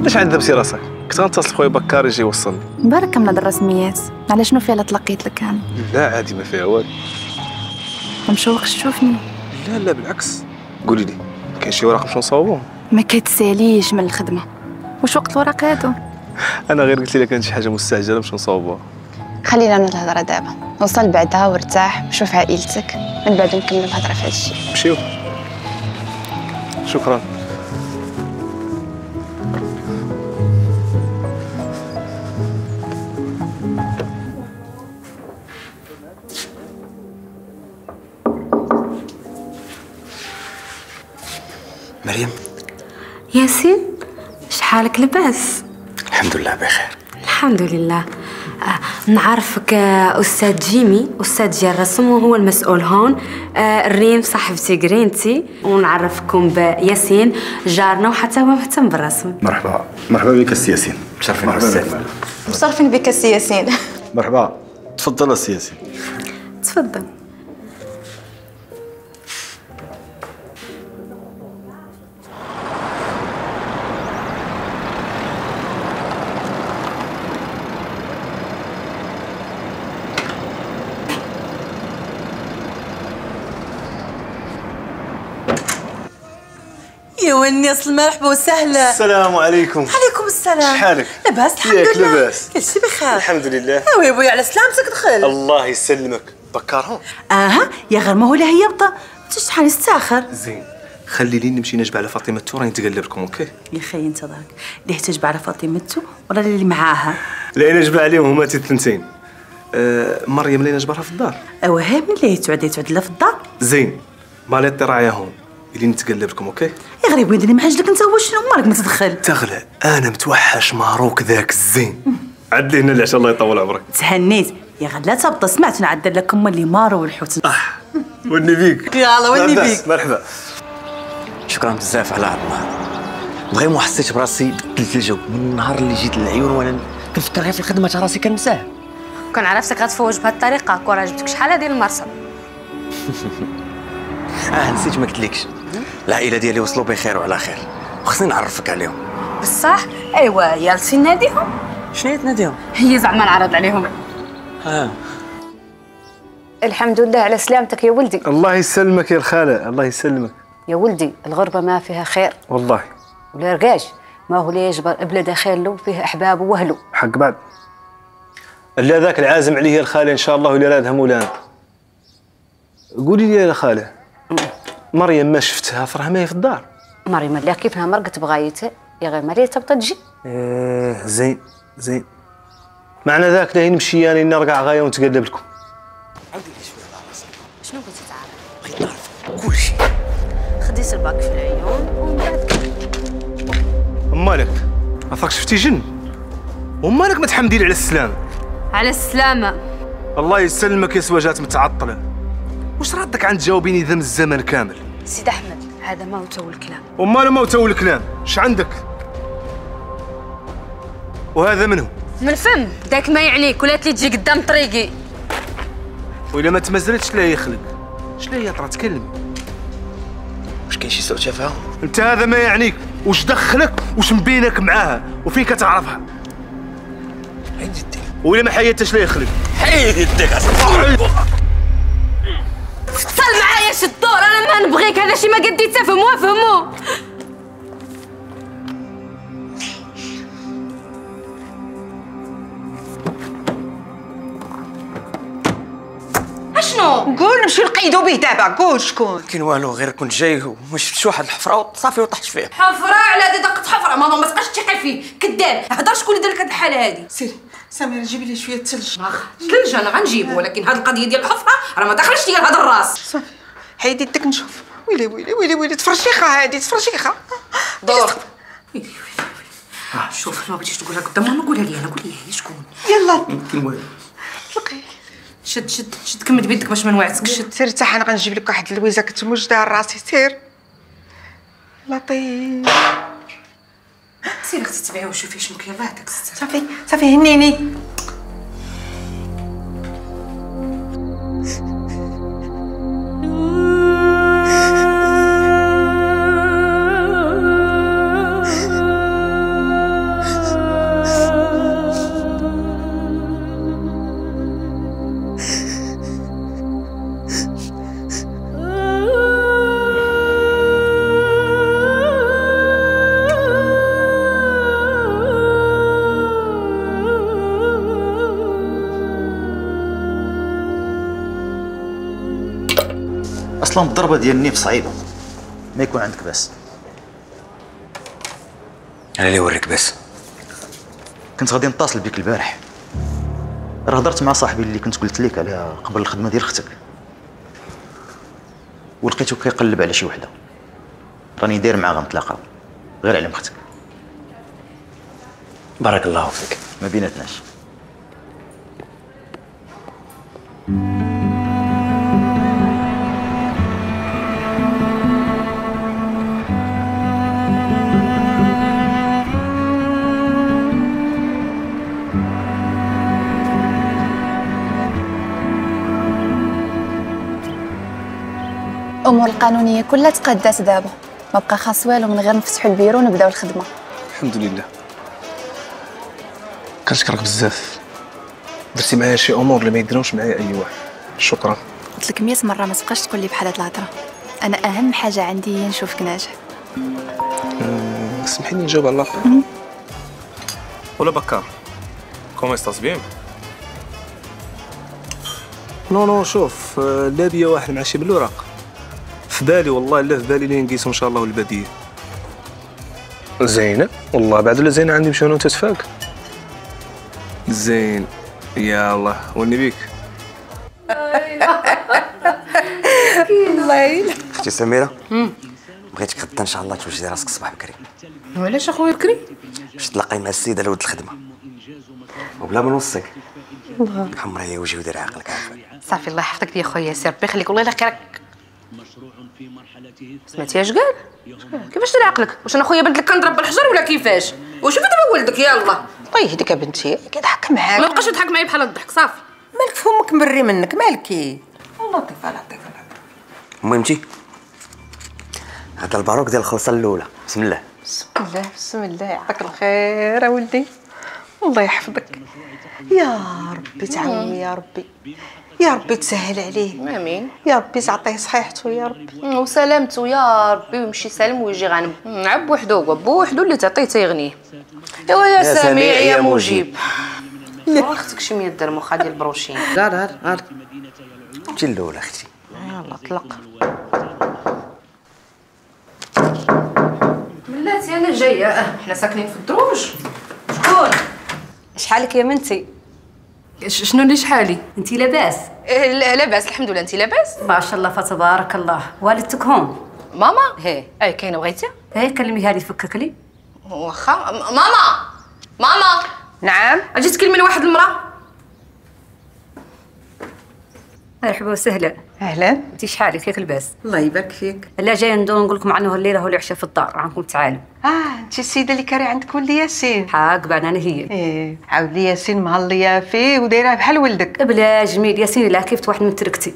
علاش عذبتي راسك؟ كنت غنتصل بخويا بكار يجي يوصلني. مبارك كمل الرسميات. على شنو فيها لا تلقيت لك أنا؟ لا عادي ما فيها والو. ما مشوقش تشوفني. لا لا بالعكس. قولي لي كاين شي وراق باش نصاوبهم؟ ما كتساليش من الخدمة. واش وقت الوراق هادو أنا غير قلت لك كانت شي حاجة مستعجلة باش نصاوبوها خلينا من الهضره دابا. وصل بعدها وارتاح وشوف عائلتك. من بعد نكمل الهضرة في هادشي. مشيو. شكرا. مريم. ياسين؟ شحالك لاباس؟ الحمد لله بخير. الحمد لله آه، نعرفك آه، أستاذ جيمي أستاذ ديال الرسم وهو المسؤول هون. آه، الريم صاحبتي قرينتي ونعرفكم بياسين جارنا وحتى هو مهتم بالرسم. مرحبا. مرحبا بك السي ياسين. مشرفين بك. السي ياسين. مرحبا. تفضل السي ياسين. تفضل. يا ونيس المرحبا وسهلا. السلام عليكم. عليكم السلام. شحالك؟ لاباس الحمد لله. لاباس. كل شيء بخير. الحمد لله. وي بوي على سلامتك دخل. الله يسلمك. بكار هون آها يا غير ما هو لا هي بطا انت شحال يستاخر؟ زين. خلي لي نمشي نجبع على فاطمة تو راني نتقلبكم أوكي؟ يا خي أنت ضاك اللي تجبع على فاطمته ولا اللي معاها؟ لا أنا نجبع عليهم هما تي الثنتين. أه مريم اللي نجبرها في الدار. اوا ها من اللي تعود تعود لها في الدار؟ زين. ماليتي راعيه هون. اللي نتقلب لكم أوكي؟ يا غريب ولدني ما عجلك أنت هو شنو؟ مالك ما تدخل. تغلى. أنا متوحش ماروك ذاك الزين. عد لي هنا العشاء الله يطول عمرك. تهنيت. يا غلا تبطى سمعت نعدل لك ام اللي مارو والحوت. وني بيك يلا وني بيك. مرحبا. شكرا بزاف على هاد النهار. فريمون حسيت براسي بدلت الجو. من النهار اللي جيت للعيون وأنا كنفكر غير في الخدمة تاع راسي كنساه كون عرفتك غتفوج بهاد الطريقة كون عجبتك. شحال ديال المرسى آه نسيت ما قلتلكش. العائله ديالي وصلوا بخير وعلى خير. وخصني نعرفك عليهم. بصح؟ ايوا يا لسي ناديهم. شنو تناديهم؟ هي زعما نعرض عليهم. آه الحمد لله على سلامتك يا ولدي. الله يسلمك يا الخالة الله يسلمك. يا ولدي الغربة ما فيها خير. والله. ولا رقاش. ما هو لا يجبر بلاد خير فيه أحبابه وأهله حق بعد. الا ذاك العازم عليه يا الخالة إن شاء الله ولا رادها مولانا قولي لي يا خاله مريم ما شفتها فرها ما هي في الدار. مريم لا كيفها مرقت بغايتها يا غير مريم تبقى تجي. إيه زين زين. معنى ذاك لا نمشي أنا نرقع غاية ونتقلب لكم. شنو بغيتي تعرف بغيت نعرف كلشي خديت الباك في العيون ومن بعد مالك عفاك شفتي جن؟ ومالك ما تحمدي لي على السلام على السلامة. الله يسلمك يا سواجات متعطلة. واش ردك عن تجاوبيني ذم الزمن كامل؟ سيد أحمد هذا ما هو تو الكلام وماله ما تو الكلام. اش عندك؟ وهذا منه من فم. داك ما يعنيك ولا تلي تجي قدام طريقي. وإلا ما تمزلتش لا يخلق. اش لا ترى تكلم. واش كاين شي سوء تفاهم؟ أنت هذا ما يعنيك. واش دخلك؟ واش مبينك معاها؟ وفيك تعرفها؟ وإلا ما حياتش لا يخلق. حيد يديك اتصل معايا شد الدور أنا ما نبغيك هذا شي ما قدي تفهموا فهموا أشنو؟ قول نمشيو نقيدو به دابا قول شكون. كاين والو غير كنت جاي وما شفتش واحد الحفرة وصافي وطحت فيها حفرة على دي دقة حفرة ماما ما تبقاش تثقي فيه. كذاب. هضر شكون اللي دار لك هاد الحالة هادي؟ سيري سميرة جيبي لي شوية الثلج ثلج أنا غنجيبو ولكن هاد القضية ديال الحفرة راه ما دخلش ديال هذا الراس. صافي. حيدي يدك نشوف. ويلي ويلي ويلي ويلي تفرشيخة هادي تفرشيخة. دور. شوف ما بغيتيش تقولها قدام. ماما قولها لي أنا قولي هي شكون؟ يلا. يمكن والو شد شد شد كمل بيدك باش ما نوعدكش شد. سير حتى أنا غنجيب لك واحد اللويزه كتموجدها راسي. سير. لطيف. سيري أختي تبعي وشوفي شنو كاين الله يعطيك صافي صافي هنيني. أصلا الضربة ديال النيف صعيبة. ما يكون عندك باس أنا اللي وريك بس. كنت غادي نتصل بك البارح. راه هضرت مع صاحبي اللي كنت قلت لك عليها قبل الخدمة ديال أختك. ولقيتو كيقلب على شي وحدة. راني داير معاه غنتلاقاو غير على أختك. بارك الله فيك. ما بيناتناش. الأمور القانونيه كلها تقادات دابا. ما بقى خاص والو من غير نفتحوا البيرو ونبداو الخدمة. الحمد لله. كنشكرك بزاف. درتي معايا شي أمور اللي ما يديروش معايا أي واحد. شكرا. قلت لك 100 مرة ما تبقاش تقول لي بحال هاد الهضرة. أنا أهم حاجة عندي هي نشوفك ناجح. أمم، سمحي لي نجاوب على الآخر. ولا بكار comment ça se passe bien نو نو شوف آه، لا بيا واحد مع شي بالوراق. في بالي والله لا في بالي اللي نقيسو إن شاء الله والبديه زينة والله بعد ولا زينة عندي مشانو تتفاق زين. يا الله. وني بيك. أختي سميرة؟ بغيتك غدا إن شاء الله توجدي راسك الصباح بكري. وعلاش أخويا بكري؟ باش تلاقي مع السيدة لود الخدمة. وبلا ما نوصيك. الله. حمرا هي وجهي ودير عقلك. عافاك صافي الله يحفظك يا خويا سير ربي يخليك والله إلا خيرك. سمعتي اش قال؟ كيفاش دير عقلك؟ واش أنا خويا بنت لك كنضرب بالحجر ولا كيفاش؟ وشوفي دابا ولدك يلا. الله يهديك يا بنتي كيضحك معاك. ما بقاش تضحك معايا بحال الضحك صافي. مالك فمك مري منك؟ مالكي؟ لطيفه لطيفه المهم تي هذا الباروك ديال الخلصة الأولى. بسم الله. بسم الله بسم الله. يعطيك الخير يا ولدي. الله يحفظك. يا ربي تعاوني يا ربي. يا ربي تسهل عليه. آمين. يا ربي تعطيه صحيحته يا ربي. وسلامته يا ربي ويمشي سالم ويجي غانم عب وحده هو بوحدو اللي تعطيه تيغنيه ايوا يا يا سميع يا يا مجيب. ورا أختك شي 100 درهم واخا ديال البروشين؟ غير غير غير انتي الأولى أختي. يلا طلق ملاتي أنا جاية. أه حنا ساكنين في الدروج. شكون؟ شحالك يا بنتي شنو اللي شحالي؟ انت لاباس. إيه، لا- لاباس الحمد لله. انت لاباس؟ ما شاء الله فتبارك الله. والدتك هون. ماما؟ هي اي كاينة بغيتي هي كلميها لي فكك لي. واخا ماما! ماما! نعم. أجي تكلمي لواحد المرأة؟ مرحبا وسهلا أهلا. أنت شحالك ياك لباس الله يبارك فيك. لا جاية ندور نقول لكم عنه الليلة هو العشاء في الدار عنكم تعالوا. آه أنت السيدة اللي كاري عندك ولد ياسين. حاك بعد أنا هي. إيه عاود ياسين مهلية فيه ودايره بحال ولدك. بلا جميل ياسين لا كيف واحد من تركتي.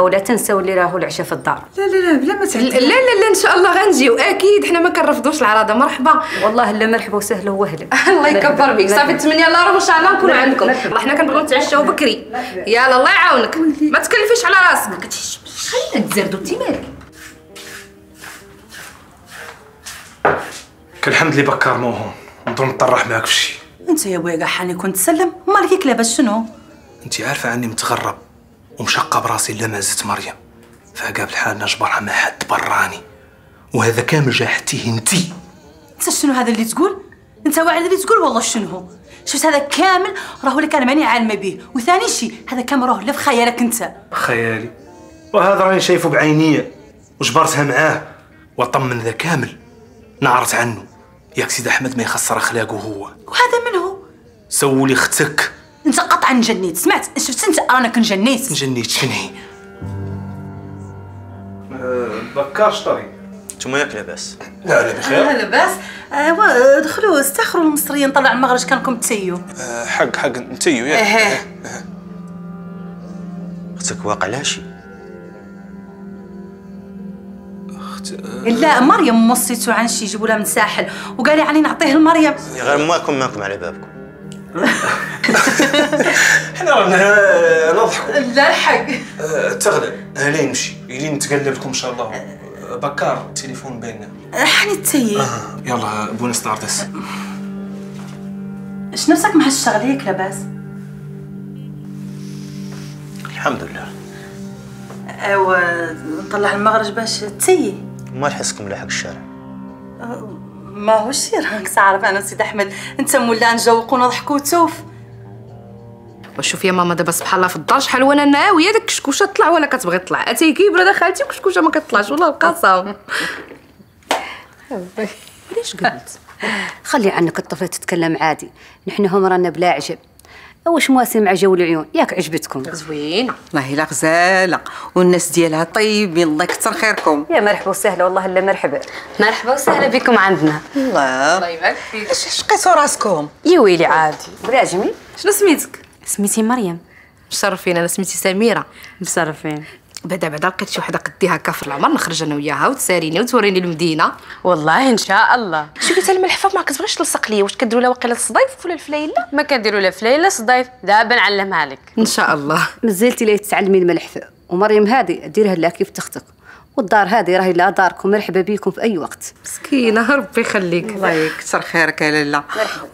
ولا تنساو الليلة هو العشاء في الدار. لا لا لا بلا ما لا لا لا إن شاء الله غنجيو أكيد حنا ما كنرفضوش العراضه مرحبا. والله لا مرحبا وسهلا وهلا الله يكبر بك صافي 8 الله راه إن شاء الله نكونوا عندكم. والله حنا كنبغيو نتعشاو بكري يلا الله يعاونك. ما تكلفيش على راسك. ما خلينا تزردوا انت مالك كالحمد اللي بكر مو هون نضل نطرح معاك في شي. أنت يا بويا حاني كنت تسلم؟ مالك لاباس شنو؟ أنت عارفة عني متغرب. ومشقة براسي إلا ما زدت مريم. فقابل الحال نجبرها مع حد براني. وهذا كامل جا حتيه انتي أنت شنو هذا اللي تقول؟ أنت واعي اللي تقول والله شنو هو؟ شفت هذا كامل راهو اللي كان ماني عالمة به. وثاني شيء هذا كامل راهو لا في خيالك أنت. خيالي وهذا راني شايفه بعينيا وجبرتها معاه. وطمن ذا كامل. نعرت عنه. ياك سيد أحمد ما يخسر أخلاقه هو. وهذا من هو؟ سولي أختك انت قطعا جنيت. سمعت؟ شفت انت أنا كنجنيت جنيت. شنهي بكاش طريق أنتم ياك لاباس؟ لا لا بخير. لا لاباس. ايوا دخلوا استخروا المصريين طلع المغرب كانكم تسيو آه، حق حق انتيو ياك. أختك واقع لها شي؟ لا مريم موصيتو عن شي يجيبوا لها من الساحل وقال لي عني نعطيه لمريم. غير ماكم ماكم على بابكم. حنا رانا نضحكوا. لا الحق آه، تغلب هلين نمشي يلي نتقلب لكم إن شاء الله. آه، بكار التليفون بيننا. حني تسيي يلا بونا ستاردس. اش نفسك مع هالشغل هيك لاباس الحمد لله. ايوا نطلع المغرب باش تسيي ما نحسكم لا حق الشارع ما هو شي راك تعرف أنا سيد أحمد. أنت مولا نجوق ونضحك وتوف وشوف يا ماما دابا سبحان الله في الدار شحال وأنا ناويه داك الكشكوشة طلع ولا كتبغي تطلع؟ أتي كيبر هذا خالتي وكشكوشة ما كتطلعش والله القسم ليش قلت؟ خلي عنك الطفل تتكلم عادي. نحن هم رانا بلا عجب. واش مواسي مع جو العيون؟ ياك عجبتكم. زوين. والله لا غزالة. والناس ديالها طيبين. الله يكثر خيركم. يا مرحبا وسهلا. والله لا مرحبا. مرحبا وسهلا بكم عندنا. الله الله يبارك فيك. اش شقيتوا راسكم؟ يا ويلي عادي. بلا جميل شنو سميتك؟ سميتي مريم. مشرفين. أنا سميتي سميرة. مشرفين. بعدا بعدا لقيت شي وحدة قدي هكا في العمر نخرج أنا وياها وتساريني وتوريني المدينة. والله إن شاء الله. شوفي حتى الملحفة؟ ما كتبغيش تلصق ليا واش كديروا لها واقيلا الصديف ولا الفليلة؟ ما كنديروا لا فليلة صدايف دابا نعلمها لك. إن شاء الله. مازلتي لي تتعلمي الملحفه ومريم هذه ديرها لا كيف تختك والدار هذه راهي لا داركم مرحبا بكم في أي وقت. مسكينة ربي يخليك. الله يكثر خيرك يا لاله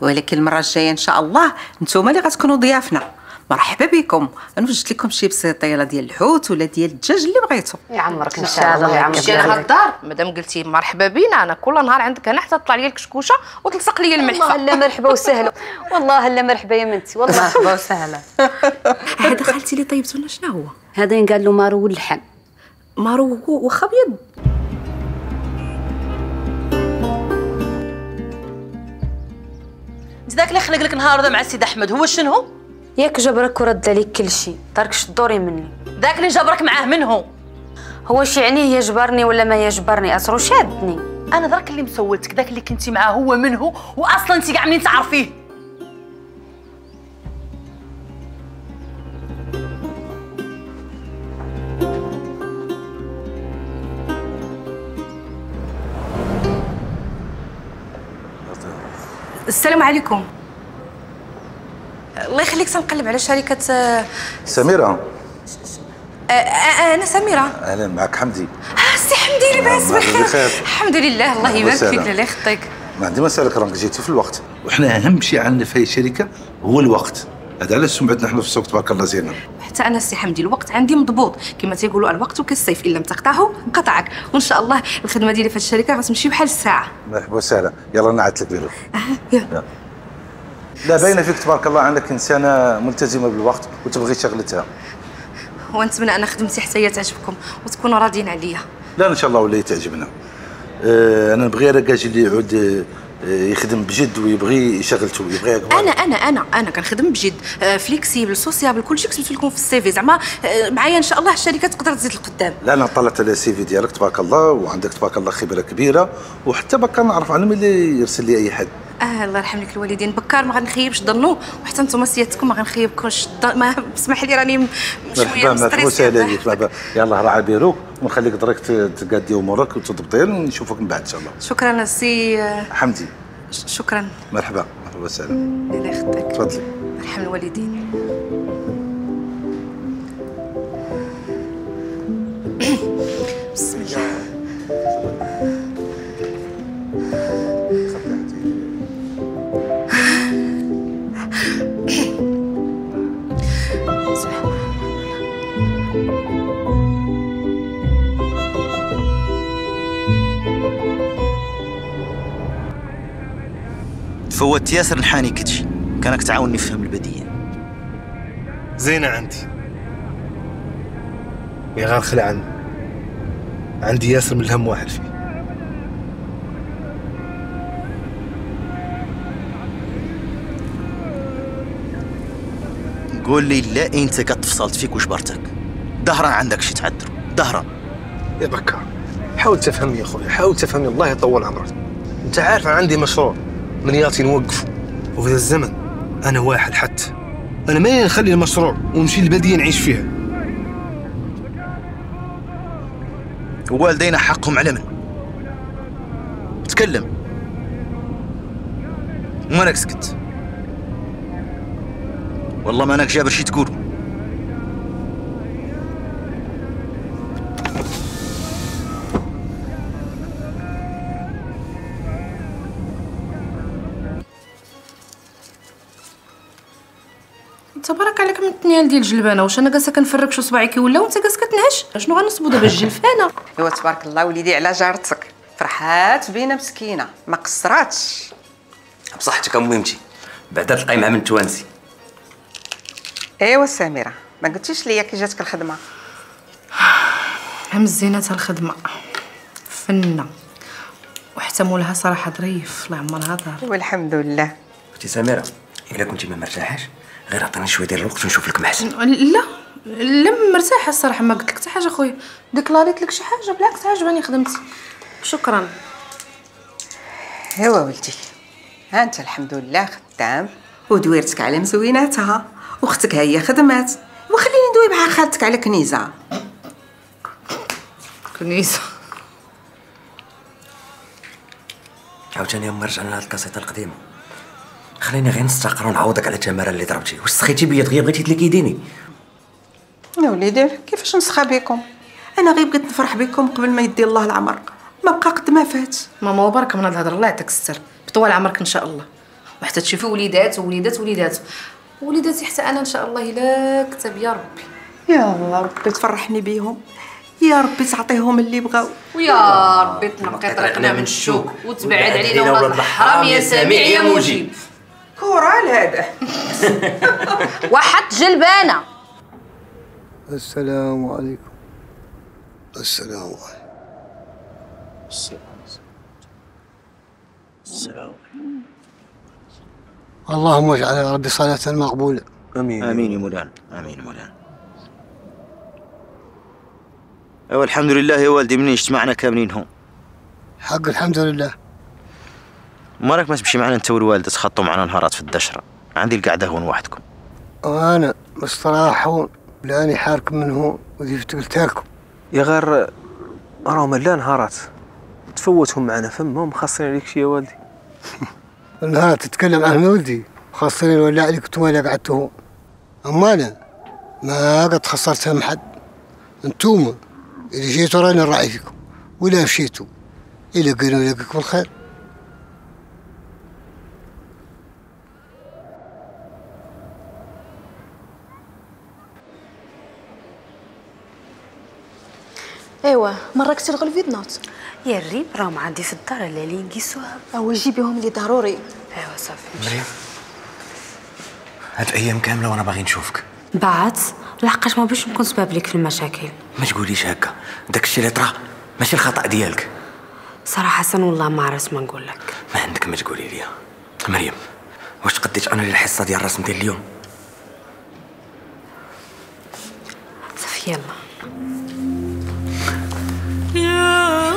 ولكن المرة الجاية إن شاء الله نتوما اللي غتكونوا ضيافنا. مرحبا بكم. نوجد لكم شي بسيطيله ديال الحوت ولا ديال الدجاج اللي بغيتو. يعمرك إن شاء الله يعمرك. مشينا الدار مادام قلتي مرحبا بينا أنا كل نهار عندك هنا حتى تطلع لي الكشكوشه وتلصق لي الملحفه والله هلا مرحبا وسهلا. والله هلا مرحبا يا منتي. والله مرحبا وسهلا. هذا خالتي اللي طيبتو لنا شنو هو؟ هذا ينقال له مارو اللحم مارو واخا أبيض. ذاك اللي خلق لك نهار مع السيد أحمد هو شنو؟ ياك جبرك ورد عليك كل شيء تركش تدوري مني. ذاك اللي جبرك معاه من هو هو شي يعني يجبرني ولا ما يجبرني؟ اصرو شادني أنا ذاك اللي مسولتك ذاك اللي كنتي معاه هو من هو واصلا انت كاع منين تعرفيه؟ السلام عليكم. الله يخليك سنقلب على شركة آه، سميرة. آه، آه، أنا سميرة. أهلا معك حمدي. آه، سي حمدي لاباس نعم، بخير. الحمد لله الله يبارك. فيك الله يخطيك. ما عندي ما نسالك راك جيتي في الوقت. وحنا أهم شيء عندنا في هاي الشركة هو الوقت. هذا علاش سمعتنا إحنا في السوق تبارك الله زينة. حتى أنا سي حمدي الوقت عندي مضبوط. كما تيقولوا الوقت كالسيف إن لم تقطعه قطعك وإن شاء الله الخدمة ديالي في هذه الشركة غتمشي بحال الساعة. مرحبا وسهلا. يلا نعت لك بيرو يلا. لا باينة فيك تبارك الله انك إنسانة ملتزمة بالوقت وتبغي شغلتها. ونتمنى أنا خدمتي حتى هي تعجبكم وتكونوا راضيين عليا. لا إن شاء الله ولا تعجبنا. آه أنا نبغي الرجاج اللي يعود آه، يخدم بجد ويبغي شغلته يبغي أنا أنا أنا أنا كنخدم بجد. flexible sociable كلشي كتبت لكم في ال CV. زعما آه، معايا إن شاء الله الشركة تقدر تزيد لقدام لا أنا طلعت على ال CV ديالك تبارك الله وعندك تبارك الله خبرة كبيرة وحتى بقى نعرف على اللي يرسل لي أي حد. آه الله يرحم لك الوالدين. بكار ما غنخيبش ظنوا وحتى نتوما سيادتكم ما غنخيبكمش ما اسمح لي راني شوية مرحبا. وسهلا بك. مرحبا يلا راه على بيروك. ونخليك درك تقادي أمورك وتضبطين ونشوفك من بعد إن شاء الله. شكرا سي حمدي. شكرا. مرحبا مرحبا وسهلا. الله يخطيك تفضلي. يرحم الوالدين. بسم الله. فوت ياسر نحاني كتشي كانك تعاوني نفهم البديه زينة عندي. يا غير خلع عندي. ياسر من الهم واحد فيه. قول لي لا انت قد فصلت فيك وجبرتك دهرا عندك شي تعذر دهرا يا بكار حاول تفهمني يا أخوي حاول تفهمني. الله يطول عمرك. أنت عارف عندي مشروع. من ياتي نوقفه. وفي ذا الزمن أنا واحد حتى. أنا ما نخلي المشروع ونمشي للبلديه نعيش فيها. ووالدينا حقهم على من؟ تكلم. ومالك سكت. والله ما انك جابر شي تقول ديال الجلبانه واش أنا جالسة كنفرك شو صباعي كيولا وانت جالس كتنهش. شنو غنصبو دابا الجلفانة؟ ايوا تبارك الله وليدي على جارتك. فرحات بينا مسكينة. ما قصراتش. بصحتك اميمتي بعدا تلقاي مع من توانسي. أيوا سميرة ما قلتيش ليا كي جاتك الخدمة. هم زينتها الخدمة. فنة. وحتى مولها صراحة ظريف الله يعمرها دار. والحمد لله. أختي سميرة إلا كنتي ما مرتاحاش غير عطيني شوية ديال الوقت ونشوف لك محسن. لا لا مرتاحة الصراحة ما قلت لك حتى حاجة خويا ديكلاريت لك شي حاجة بالعكس عجباني خدمتي. شكرا. ايوا ولدي. ها أنت الحمد لله خدام. ودويرتك على مزويناتها. واختك ها هي خدمات. وخليني ندوي مع خالتك على كنيزة. كنيسه عاوتاني يوم رجعنا لهاد الكاسيطة القديمة. خليني غير نستقر ونعوضك على التماره اللي ضربتي. واش سخيتي بيا دغيا؟ بغيتي تلكيديني يا وليدي كيفاش نسخى بكم؟ أنا غير بغيت نفرح بكم قبل ما يدي الله العمر ما بقى قد ما فات. ماما وبركه من هاد الهضرة الله يعطيك الستر. بطول عمرك إن شاء الله. وحتى تشوفي وليدات ووليدات وليدات. وليداتي حتى أنا إن شاء الله إلا كتب يا ربي. يا ربي تفرحني بيهم. يا ربي تعطيهم اللي بغاو. ويا ربي تنقي طريقنا من الشوك وتبعد علينا ولاد الحرام يا سميع يا مجيب كورال هذا واحد جلبانة. السلام عليكم. السلام عليكم. السلام اللهم اجعل يا ربي صلاة مقبولة. آمين. آمين يا مولانا. آمين يا مولانا. ايوا الحمد لله يا والدي منين اجتمعنا كاملين هون؟ حق الحمد لله. مالك ما تمشي معنا انت والوالده تخطوا معنا نهارات في الدشرة. عندي القعده هون وحدكم. وأنا هون لاني حارك من هون ودي قلت لكم يا غير راهم لا نهارات. تفوتهم معنا فمهم خاصين عليك شي يا والدي. النهار تتكلم عن ولدي خاصين ولا عليك أنتم ولا قعدتوا هون. أما أنا ما قد خسرت هم حد. أنتم اللي جيتوا راني نراعي فيكم. ولا مشيتوا إلا قالوا لك بالخير ايوا مره كنت تلغي الفيدنات يا الريم راهم عندي في الدار اللي نقيسوها. أو جيبيهم لي ضروري. ايوا صافي. مريم هاد الأيام كاملة وأنا باغي نشوفك. بعد لحقاش ما باش نكون سبب لك في المشاكل. ما تقوليش هكا. داك الشيء اللي طرا ماشي الخطأ ديالك. صراحة حسن والله ما عرفت ما نقول لك. ما عندك ما تقولي لي مريم واش قديت أنا للحصه ديال الرسم ديال اليوم؟ صافي يلا. يوني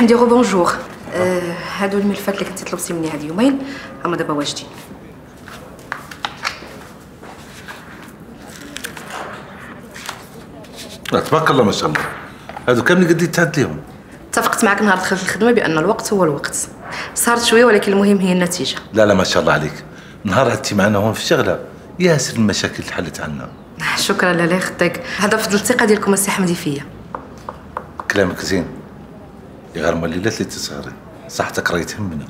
حمدي غو bonjour. آه، هادو الملفات اللي كنتي طلبتي مني هاد يومين هما دابا واجدين. لا تبارك الله ما شاء الله. هادو كاملين قدي تعديهم اتفقت معك نهار دخلت الخدمة بأن الوقت هو الوقت. صارت شوية ولكن المهم هي النتيجة. لا لا ما شاء الله عليك. نهار عدتي معنا هون في الشغله ياسر المشاكل اللي حلت عنا. شكرا لاله يخطيك هذا فضل الثقة ديالكم السي حمدي فيا. كلامك زين. يا غير ما الليلات اللي تسهري صحتك راهي تهمنا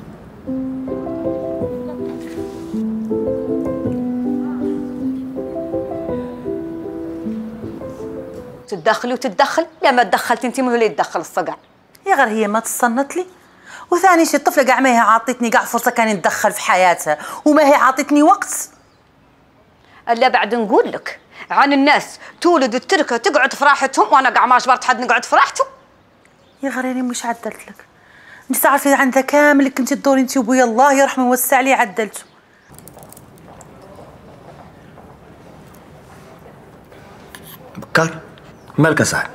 تتدخلي وتتدخل لا ما تدخلتي. انت من اللي يتدخل الصقع يا غير هي ما تصنت لي؟ وثاني شي الطفلة كاع ما هي عاطتني كاع فرصة كان نتدخل في حياتها وما هي عاطتني وقت. ألا بعد نقول لك عن الناس تولد التركة تقعد في راحتهم وأنا كاع ما جبرت حد نقعد في راحته يا أنا مش عدلت لك. انت تعرفي عن ذا كامل اللي كنتي تدوري انت وبويا الله يرحمه ويوسع عليه عدلته. بكار مالك صاحبي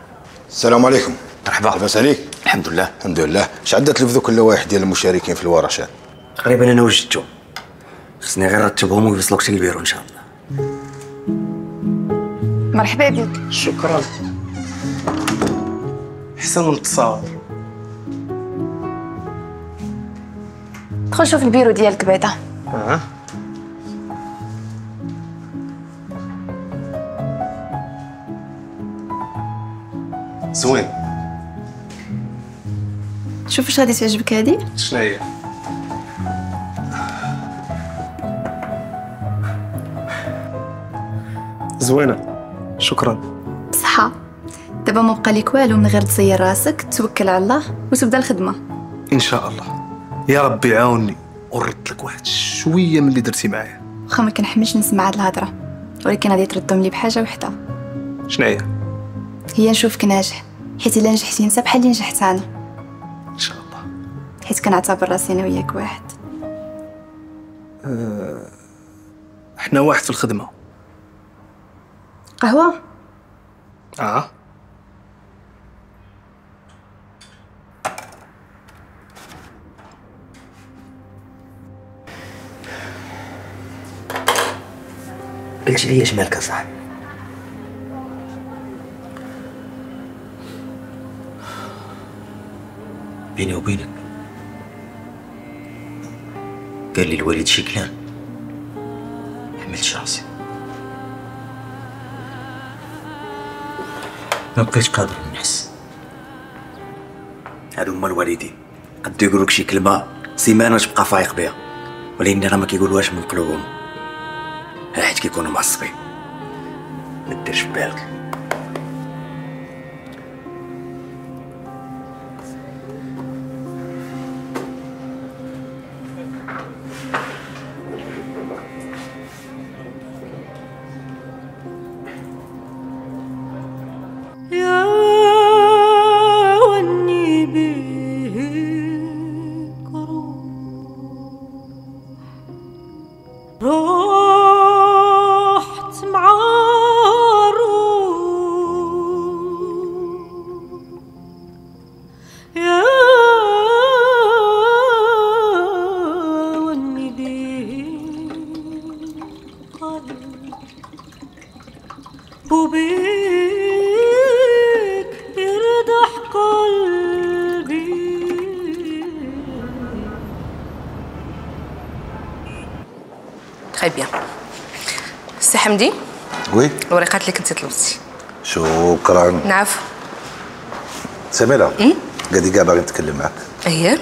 السلام عليكم. مرحبا. لاباس عليك؟ الحمد لله. الحمد لله. اش عدت لي في ذوك اللوائح ديال المشاركين في الورشات تقريبا أنا وجدتهم. خصني غير نرتبهم ويوصلوك شي البيرو إن شاء الله. مرحبا بك. شكرا. أحسن من التصاور دخل شوف البيرو ديالك بعدا. أه. زوين. شوف واش غادي تعجبك هادي. شنو هي؟ زوينة. شكرا. دابا ما بقى لك والو من غير تزير راسك توكل على الله وتبدا الخدمة. إن شاء الله. يا ربي يعاوني ورد لك واحد شوية من اللي درتي معايا. واخا ما كنحملش نسمع هاد الهضرة ولكن غادي تردهم لي بحاجة وحدة. شنو هي هي نشوفك ناجح حيت إلا نجحتي انت بحال اللي نجحت أنا. إن شاء الله. حيت كنعتبر راسي أنا وياك واحد. أه إحنا واحد في الخدمة. قهوة؟ آه. قلت لي اش مالك أصاحبي؟ بيني وبينك. قال لي الوالد شكلان حملت راسي ما بقيتش قادر نحس. هادو هما الوالدين. قد يقولوا شي كلمة سيمانه تبقى فايق بها. ولكن راه ما كيقولوهاش من قلوبهم. ها حيت كيكونوا معصبين ما ديرش بالك اللي كنتي طلبتي. شكرا. نعرف. سميرة قاعد كاع باغي نتكلم معك اييه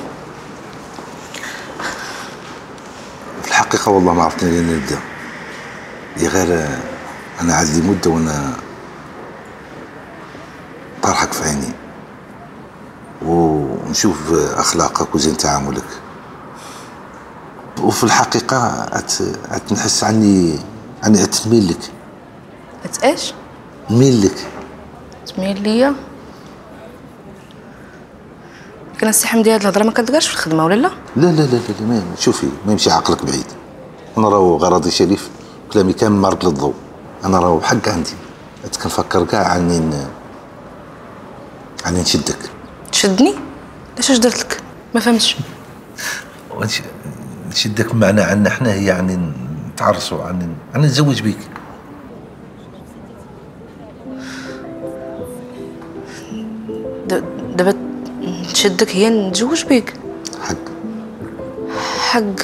في الحقيقة والله ما عرفت منين نبدأ. هي غير أنا عاد لي مدة وأنا طارحك في عيني. ونشوف أخلاقك وزين تعاملك. وفي الحقيقة عاد عاد نحس عني عني عاد تميل لك. هت إيش؟ لك؟ تميل ليا. لكن السي حمدي هاد الهضرة ما كتلقاش في الخدمة ولا لا؟ لا لا لا لا, ما شوفي ما يمشي عقلك بعيد. أنا راهو غرضي شريف كلامي كامل مارك للضوء. أنا راهو بحق عندي. كنفكر كاع عني ن- عني نشدك تشدني؟ لاش اش درت لك؟ ما فهمتش. نشدك بمعنى عنا إحنا هي يعني نتعرسوا عن عن نتزوج بيك. دابا نشدك هي نتزوج بيك. حق. حق.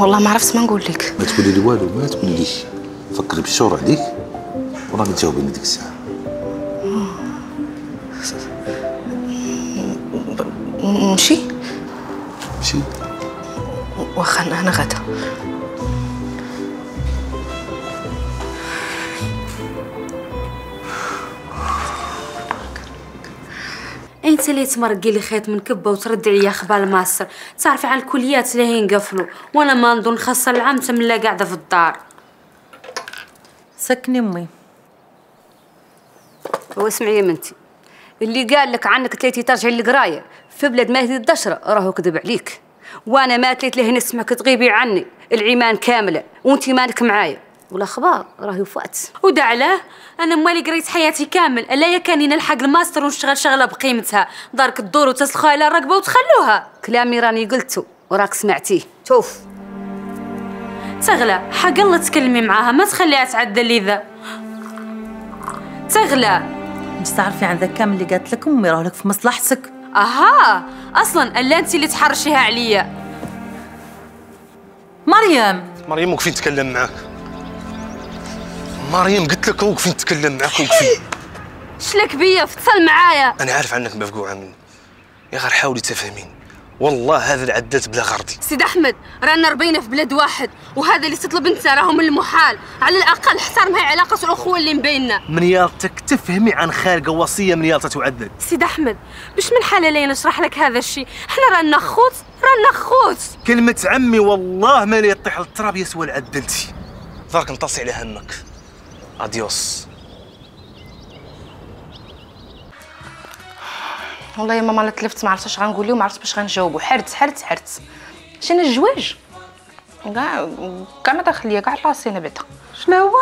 والله ما عرفت ما نقول لك. ما تقولي لي والو ما تقولي. ليش فكري بالشور عليك وراني تجاوبيني ديك الساعة. نمشي مشي. واخا أنا غدا أنت اللي تمرقي لي خيط من كبة وتردي عليا خبال الماستر تعرفي على الكليات اللي هي نقفلوا وأنا ما نظن خاصة العام تملا قاعدة في الدار. سكني أمي. هو اسمعي يا بنتي اللي قال لك عنك تليتي ترجعي للقرايه في بلاد ما هي الدشرة راهو كذب عليك. وأنا ما تليت له نسمعك تغيبي عني. العيمان كاملة وانتي مالك معايا. والأخبار راهي فات ودا علاه أنا مالي قريت حياتي كامل. ألا يا كاني نلحق الماستر ونشتغل شغلة بقيمتها. دارك الدور وتسلخوها إلى الرقبة وتخلوها. كلامي راني قلته وراك سمعتيه. شوف. تغلى حق الله تكلمي معاها ما تخليها تعدل لي ذا. تغلى. انت تعرفي عن ذا كامل اللي قالت لك أمي راه لك في مصلحتك. أها! أصلا الا انت اللي تحرشيها عليا. مريم! مريم وقفي نتكلم معاك؟ مريم قلت لك وقفي نتكلم معاك وقفي شلك بيا فتصل معايا. أنا عارف عنك مفقوعه مني يا غير حاولي تفهميني. والله هذا العدات بلا غرضي. سيد أحمد رانا ربينا في بلاد واحد وهذا اللي تطلب أنت راهو من المحال. على الأقل احترم هاي علاقة الأخوة اللي مبيننا من يالتك تفهمي عن خارقة وصية من يالتها تعدل سيد أحمد باش من حاله لين نشرح لك هذا الشيء؟ إحنا رانا خوت رانا خوت. كلمة عمي والله ما لي يطيح للتراب يسوى العدلتي ضرك نطصي على همك اديوس والله يا ماما أنا تلفت ما عرفتش غنقول لهم ما عرفتش باش غنجاوبو. حرت حرت حرت. شنو الجواج؟ كاع كاع ما داخل ليا كاع راسي أنا بعدا. شنو هو؟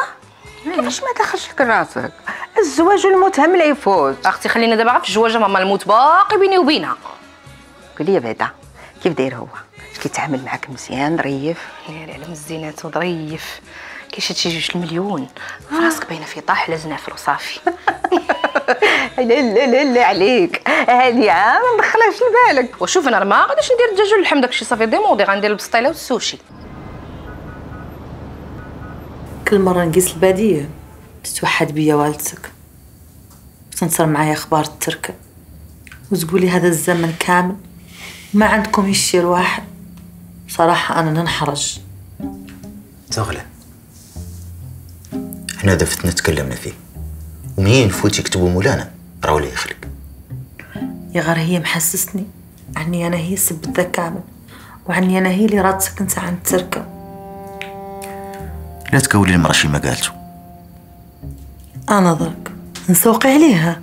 كيفاش ما دخلش لك راسك؟ الزواج المتهم لا يفوت أختي خلينا دابا في الجواج ماما الموت باقي بيني وبينها. قول لي بعدا كيف داير هو؟ اش كيتعامل معاك مزيان ظريف؟ يا على مزينات وظريف كيشد شي جوج المليون. راسك باينة في طاح لا زنافر وصافي لا لا لا لا عليك. هادي عام ما ندخلهاش لبالك. وشوف أنا ما غاديش ندير الدجاج واللحم داكشي صافي ديموندي غندير البسطيلة والسوشي. كل مرة نقيس البادية تتوحد بيا والدتك. وتنصر معايا أخبار التركة وتقولي هذا الزمن كامل ما عندكم يشير واحد صراحة أنا ننحرج. زغلة إحنا هذا فتنا تكلمنا فيه. ومنين يفوت يكتبوا مولانا؟ راه ولا يخلق. يا غير هي محسسني عني أنا هي سب كامل وعني أنا هي اللي راد سكنت عن التركة لا تقولي المرأة شي ما قالته أنا ضرك. نسوقي عليها.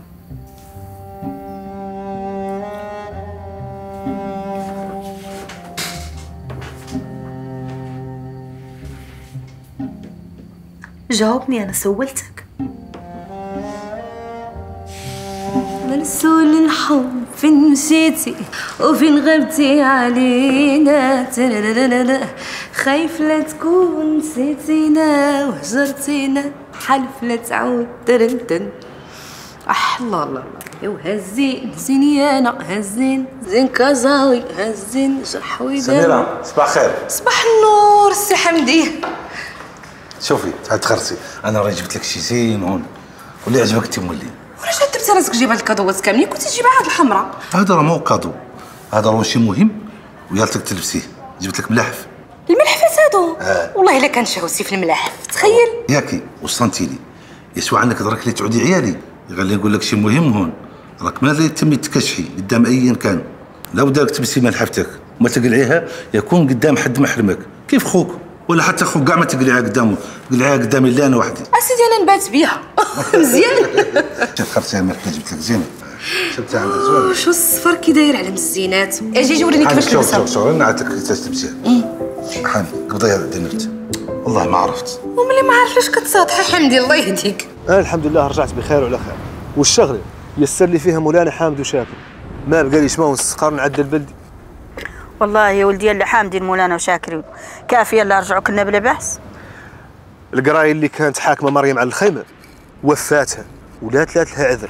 جاوبني أنا سولتك. مرسول الحب فين مشيتي؟ وفين غبتي علينا؟ ترلللل. خايف لا تكون نسيتينا وهجرتينا حلف لا تعود. ترنتن أح الله الله الله. يو هزين زين أنا هزين. زين كازاوي هزين. جرح ودان سميرة صباح خير. صباح النور السي حمدي. شوفي تعال تخرسي أنا راه جبت لك شي زين هون. واللي عجبك تمولي ولا جات راسك تجيب هاد الكادوات كاملين كنتي تجيبها هاد الحمراء. هذا راه مو cadeau. هذا راه شي مهم. ويالتك تلبسيه. جبت لك ملحف. الملحفات هادو؟ آه. والله إلا كان شهوسي في الملاحف تخيل. ياكي وصنتيلي يسوى عنك دراك اللي تعودي عيالي. غالي نقول لك شي مهم هون. راك ما لا تمي تكشحي قدام ايا كان. لو دارك تلبسي ملحفتك. وما تقلعيها يكون قدام حد محرمك. كيف خوك؟ ولا حتى خوك كاع ما تقلعيها قدامه قلعيها قدامي لا أنا وحدي. أسيدي أنا نبات بيها. مزيان. شوف خرجتي المحكه جبت لك زينة. شفتها عندها زوين. شو الصفر كي داير على مزينات أجي جي وريني كيفاش شوف شوف تلبسها شوف أنا عاد كيفاش تلبسيها حان قضيها دينرت. والله ما عرفت. وملي ما عارف ليش كتصاطحي حمدي الله يهديك. أنا الحمد لله رجعت بخير وعلى خير. والشغلة يسر لي فيها مولانا حامد وشاكر. ما بقى لي شماون السقار نعدل بلدي والله يا ولدي اللي حامدين مولانا وشاكرين. كافيه اللي رجعوا كنا بلا بأس. القراية اللي كانت حاكمة مريم على الخيمة وفاتها ولا لها عذر.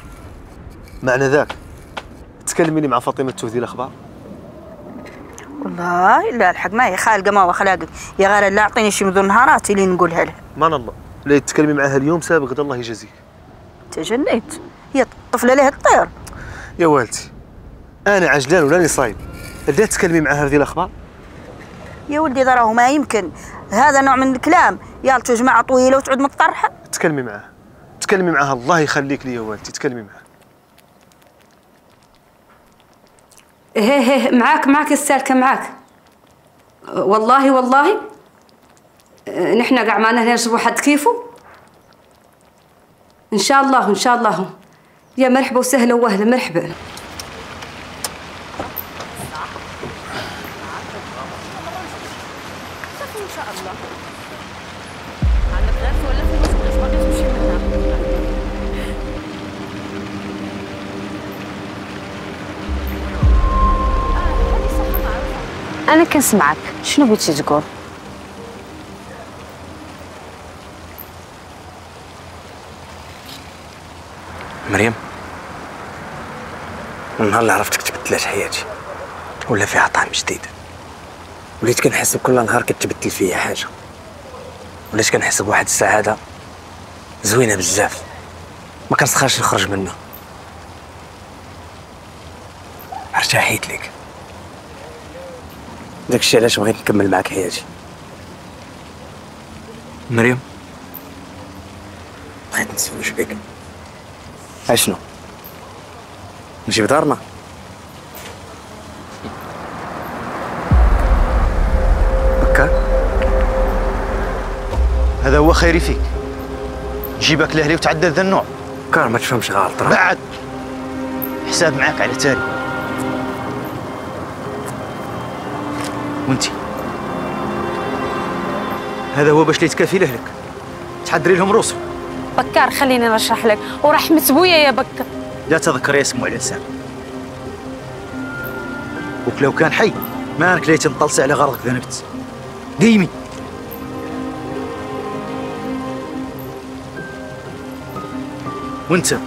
معنى ذاك؟ تكلميني مع فاطمة تهدي الأخبار؟ والله لا الحق ما هي خالقة ما هو خلاقك يا غير لا أعطيني شي مذون نهارات اللي نقولها لها مان الله. لا تتكلمي معها اليوم سابق غدا الله يجازيك تجنيت. هي طفله لها الطير. يا والدتي أنا عجلان ولاني صايب لا تتكلمي معها هذه الأخبار؟ يا ولدي تراه ما يمكن. هذا نوع من الكلام. يالتو جماعة طويلة وتعود متطرحة. تكلمي معها تكلمي معها الله يخليك لي يا والدتي تكلمي معها هيه هيه معاك معاك السالكة معاك. والله والله. نحن قاع معنا نشربوا حد كيفه إن شاء الله إن شاء الله. يا مرحبا وسهلا وهلا مرحبا. أنا كنسمعك. شنو بغيتي تقول؟ مريم من النهار اللي عرفتك تبدلات حياتي ولا فيها طعم جديد. وليت كنحس بكل نهار كتبدل فيا حاجة. وليت كنحس بواحد السعادة زوينة بزاف. ما كنسخرش نخرج منها. ارتحيت لك داكشي علاش بغيت نكمل معاك حياتي. مريم؟ بغيت نتزوج بك. أشنو؟ نجيب دارنا؟ بكا هذا هو خيري فيك. جيبك لأهلي وتعدل ذا النوع. كار ما تفهمش غلط. بعد. حساب معاك على تالي. وانتي هذا هو باش اللي تكافي لأهلك. تحضري لهم روسهم بكار خليني نشرح لك. ورحمة بويا يا بكر لا تذكر اسمه على لسان. لو كان حي ما أنك ليت نطلسي على غرضك ذنبت قيمي. وانت.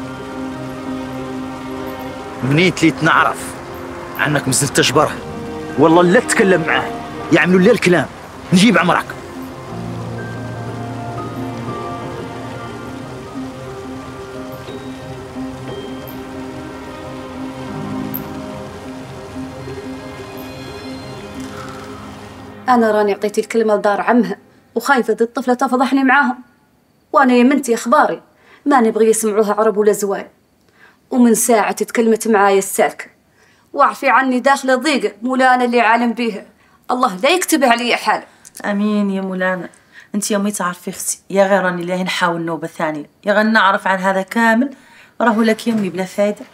منين تليت نعرف عنك مزلت تجبره والله لا تتكلم معاه. يعملوا لي الكلام. نجيب عمرك. أنا راني عطيتي الكلمة لدار عمها وخايفة دي الطفله تفضحني معاهم. وأنا يا منتي إخباري ما نبغي يسمعوها عرب ولا زواي ومن ساعة تكلمت معايا السالكة واعفي عني داخلة ضيقة مولانا اللي عالم بيها الله لا يكتبها علي حالة آمين يا مولانا. أنت يومي تعرفي أختي يا غير راني لا نحاول نوبه ثانية. يا غير نعرف عن هذا كامل راهو لك يمي بلا فايدة.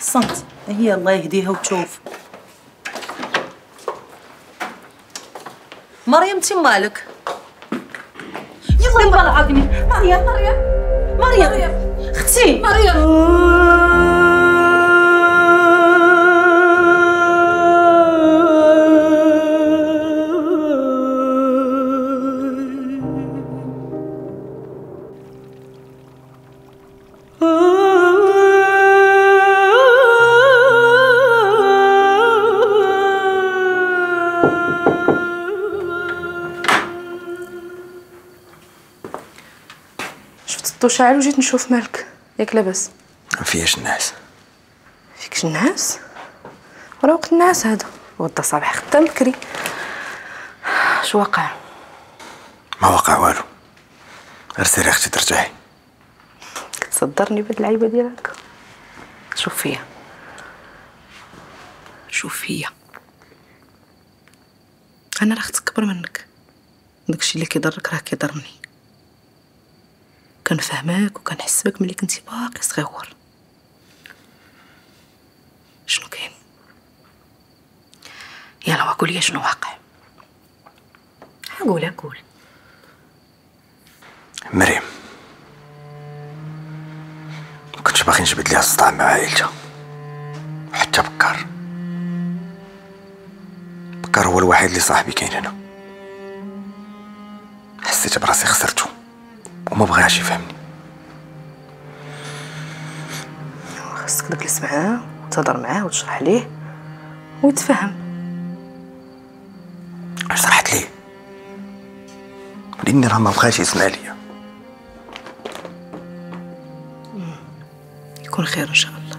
صمت هي الله يهديها وتشوف. مريم انت مالك؟ يلا يلا العظيم مريم مريم. مريم. أختي. مريم. شاعل وجيت نشوف مالك ياك لاباس. ما فياش الناس. فيكش الناس؟ ولا وقت الناس هذا ودا صباح خدام بكري. شو وقع ما وقع والو. غير سيري أختي ترجعي. تصدرني بهاد اللعيبه ديالك؟ شوف فيا. شوف فيا. أنا راه أختك كبر منك. داكشي اللي كيضرك راه كيضرني. كنفهمك وكنحس بك ملي كنتي باقي صغيور. شنو كاين؟ يلا وقول لي شنو واقع. قول قول مريم ما كنتش باغي نجبد ليها الصداع مع عائلتها. حتى بكار. بكار هو الوحيد اللي صاحبي كاين هنا. حسيت براسي خسرته. وما بغاش يفهمني. خاصك تجلس معاه وتهضر معاه وتشرح ليه ويتفهم شرحت ليه؟ لأني راه ما بغاش يسمع ليا. يكون خير إن شاء الله.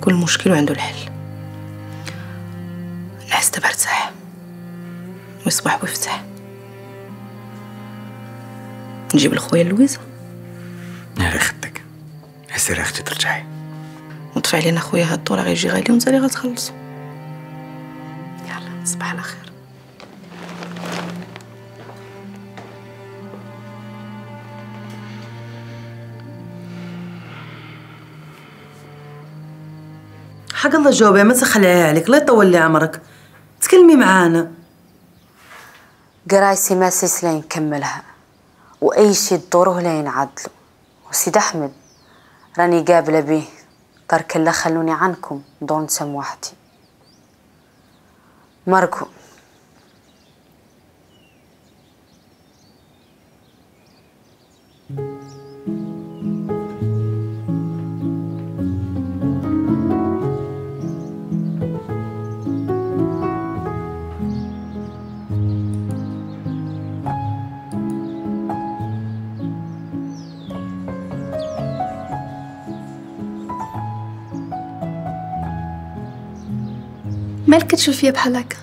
كل مشكل عنده الحل. نحس دابا ارتاح. ويصبح ويفتح. نجيب لخويا لويزا ناري خدك. سيري أختي ترجعي. ودفع لينا خويا هاد الدور غيجي غالي وانت اللي غتخلصو. يلا صباح على خير حق الله جاوبي ما تخليها عليك لا يطول لي عمرك. تكلمي معانا. قرايسي ما سلسلة نكملها وأي شي تدوره لا ينعدلو وسيد أحمد راني قابلة بيه. ترك الله خلوني عنكم دون نسم وحدي. مرقو مالك كتشوف فيا بحال هكا؟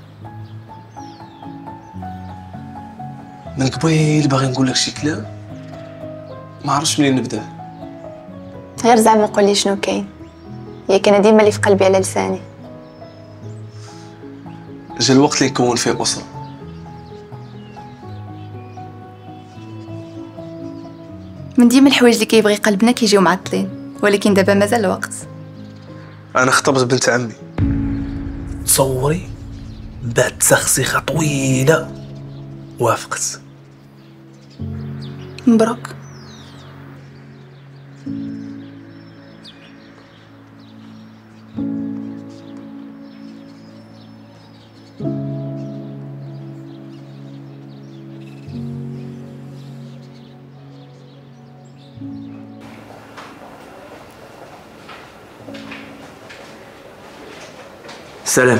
من قبيل باغي نقول لك شي كلام؟ ما عرفتش منين نبدأ. غير زعما قول لي شنو كاين. ياك أنا ديما اللي في قلبي على لساني. جا الوقت اللي نكون فيه أسرة. من ديما الحوايج اللي كيبغي قلبنا كيجيو معطلين ولكن دابا مازال الوقت. أنا خطبت بنت عمي. تصوري بعد تسخسيخه طويلة وافقت. مبروك. سلام.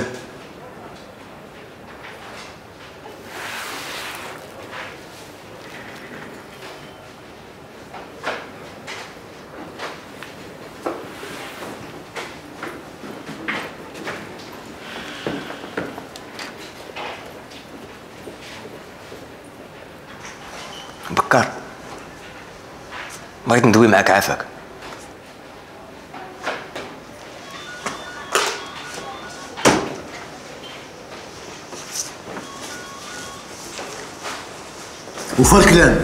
بكار بغيت ندوي معاك عافاك. وفا الكلام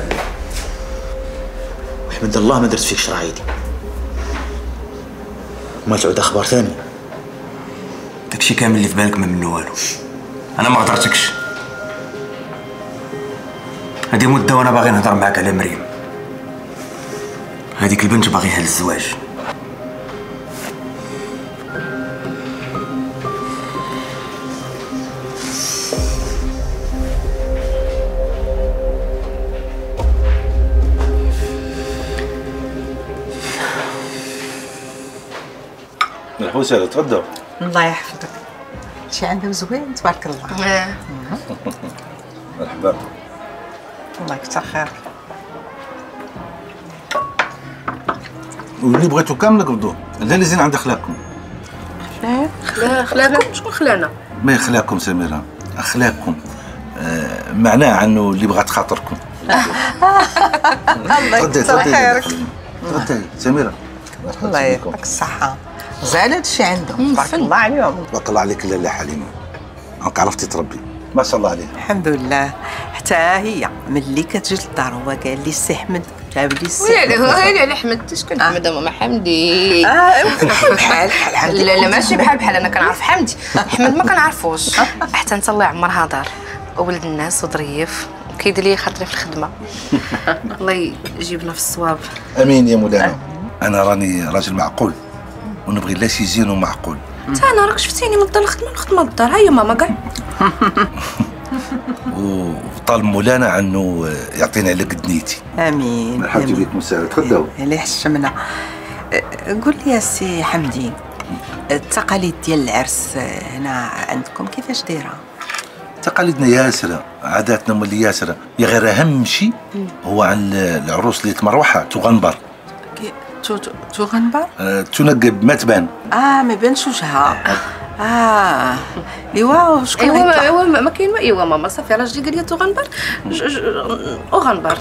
وحمد الله ما درت فيك شرع عيدي ما تعود أخبار ثاني داكشي كامل اللي في بالك ما منه والو. أنا ما هضرتكش هادي مدة وأنا باغي نهضر معاك على مريم. هذيك البنت باغيها للزواج. وسهلا تفضل. الله يحفظك. شي عندهم زوين؟ تبارك الله. مرحبا. الله يكثر خير. واللي بغيتو كامل قبضوه لا اللي زين عند أخلاقكم. خلا خلاكم شكون خلانا ما أخلاقكم سميرة؟ أخلاقكم. آه معناه إنه اللي بغات خاطركم. الله يكثر خيرك. تفضلي سميرة. الله يعطيك الصحة زال هادشي عندهم تبارك الله عليهم. بارك الله عليك لاله حليمه راك عرفتي تربي. ما شاء الله عليك الحمد لله. حتى هي ملي كتجي للدار هو قال لي السي أحمد. جاب لي السي ويلي ويلي على حمد شكون حمد ماما حمدي. آه بحال بحال حمدي لا لا ماشي بحال بحال. أنا كنعرف حمدي. حمد ما كنعرفوش. حتى أنت الله يعمرها دار. ولد الناس وظريف. كيدير لي خاطري في الخدمة. الله يجيبنا في الصواب. أمين يا مولانا. أنا راني راجل معقول. ونبغي لا شي زين ومعقول. تا أنا راك شفتيني من الدار الخدمه الخدمه للدار هيا ماما كاع وطالب مولانا انه يعطينا على قد نيتي آمين. مرحبا آمين. بكم سهلا تفضلوا اللي حشمنا أه، قول لي يا سي حمدي التقاليد ديال العرس أه، هنا عندكم كيفاش دايرة؟ تقاليدنا ياسرة عاداتنا مولي ياسرة. يا غير أهم شيء هو عن العروس اللي تمروحها تغنبر كي- تو تو- تو غنبر أه، تنقب ما تبان آه ما يبانش وجهها. آه. إيوا شكون إيوا إيوا ما كاين ما إيوا ماما صافي راجلي قال لي تو غنبر ج- ج- أو غنبر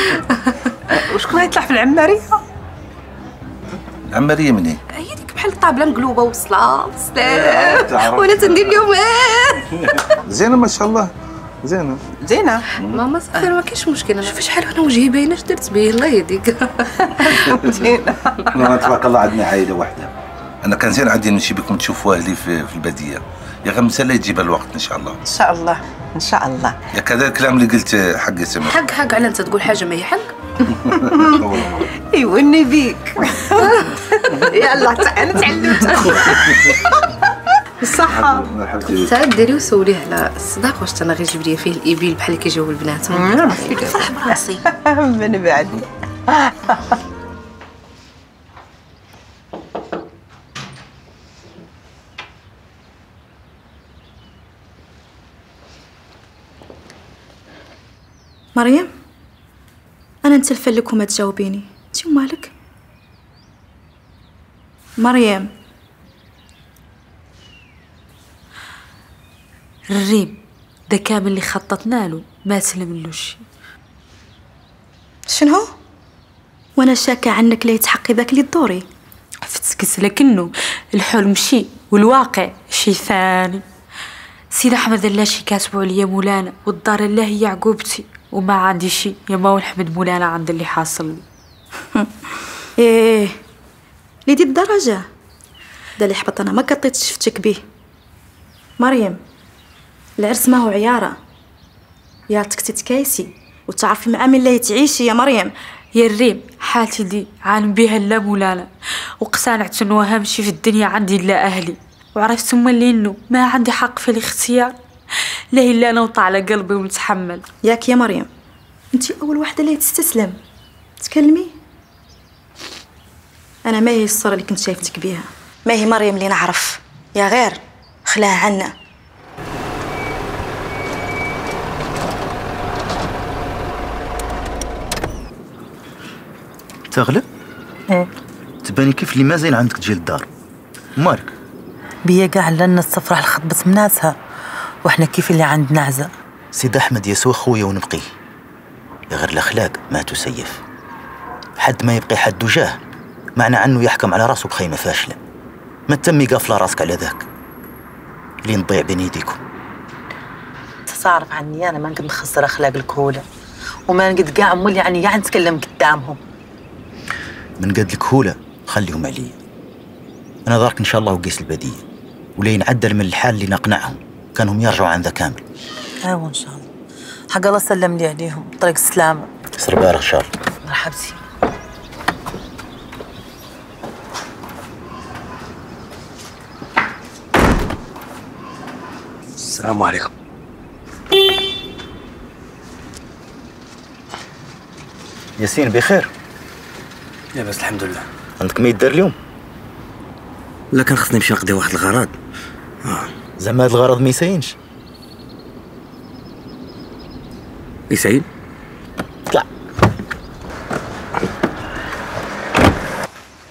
وشكون غيطلع في العمارية؟ عمرية منين؟ هي ديك بحال الطابلة مقلوبة وصلة آه، سلام تعرف. وأنا تندير اليوم. آه. زينة ما شاء الله. زينة. زينة. ماما راه ما كاينش مشكل أنا شوفي شحال أنا وجهي باينه اش درت به الله يهديك. زينة. إحنا تبارك الله عندنا عائلة واحدة أنا كان زين عندي نمشي بكم تشوفوا أهلي في, في البادية. يا غير مسألة يجيب الوقت إن شاء الله. إن شاء الله. إن شاء الله. يا كذا الكلام اللي قلت حق سمير حق حق على أنت تقول حاجة ما هي حق؟ ايوا إني بيك. يلا أنا تعلمت الصحة تا ديري وسوليه على الصداق واش أنا غير جيب لي فيه الإبل بحال اللي كيجيو البنات. فرح براسي من بعد. مريم أنا نتلفن لك وما تجاوبيني. انت مالك؟ مريم. الريم ده كامل اللي خططنا له ما سلم له شي شنو؟ وأنا شاكة عنك لا يتحقي ذاك اللي دوري فتسكس لكنه الحلم شي والواقع شي ثاني. سيد أحمد الله شي كاتبوا عليا مولانا والدار الله هي عقوبتي وما عندي شي. يا ما نحمد مولانا عند اللي حاصل لي. إيه لدي الدرجة. ده اللي حبط أنا ما قطيت شفتك بيه. مريم. العرس ما هو عيارة. يا تتكايسي وتعرفي مع من لا تعيشي يا مريم. يا الريم حالتي دي عالم بيها لا مولانا واقتنعت انه اهم شي في الدنيا عندي الا أهلي. وعرفت ثم اللي إنه ما عندي حق في الاختيار. لا إلا أنا وطع على قلبي ونتحمل ياك يا مريم انت أول واحدة اللي تستسلم. تكلمي. أنا ما هي الصورة اللي كنت شايفتك بيها. ما هي مريم اللي نعرف؟ يا غير خلاها عنا. تغلب؟ إيه. تباني كيف اللي ما زين عندك تجي للدار. مالك بيا كاع لنا خطبت مناسها. وإحنا كيف اللي عندنا عزا سيد أحمد يسوى خويا ونبقيه. يا غير الأخلاق ما تسيف. حد ما يبقي حد وجاه. معنى عنه يحكم على راسه بخيمة فاشلة. ما تمي قافله راسك على ذاك. اللي نضيع بين يديكم. تعرف عني أنا ما نقدر نخسر أخلاق الكهولة. وما نقدر كاع مولي يعني قاعد نتكلم قدامهم. من قد الكهولة. خليهم علي. أنا دارك إن شاء الله وقيس البدية ولا ينعدل من الحال اللي نقنعهم. كانهم يرجعوا عن ذا كامل. أيوه إن شاء الله. حق الله سلم لي عليهم. طريق السلامة. سر بارك إن شاء الله مرحبتي السلام عليكم. ياسين بخير. لاباس الحمد لله. عندك ما يدار اليوم؟ لا كان خصني نمشي نقضي واحد الغرض زعما هاد الغرض ما يساينش. يسعيد طلع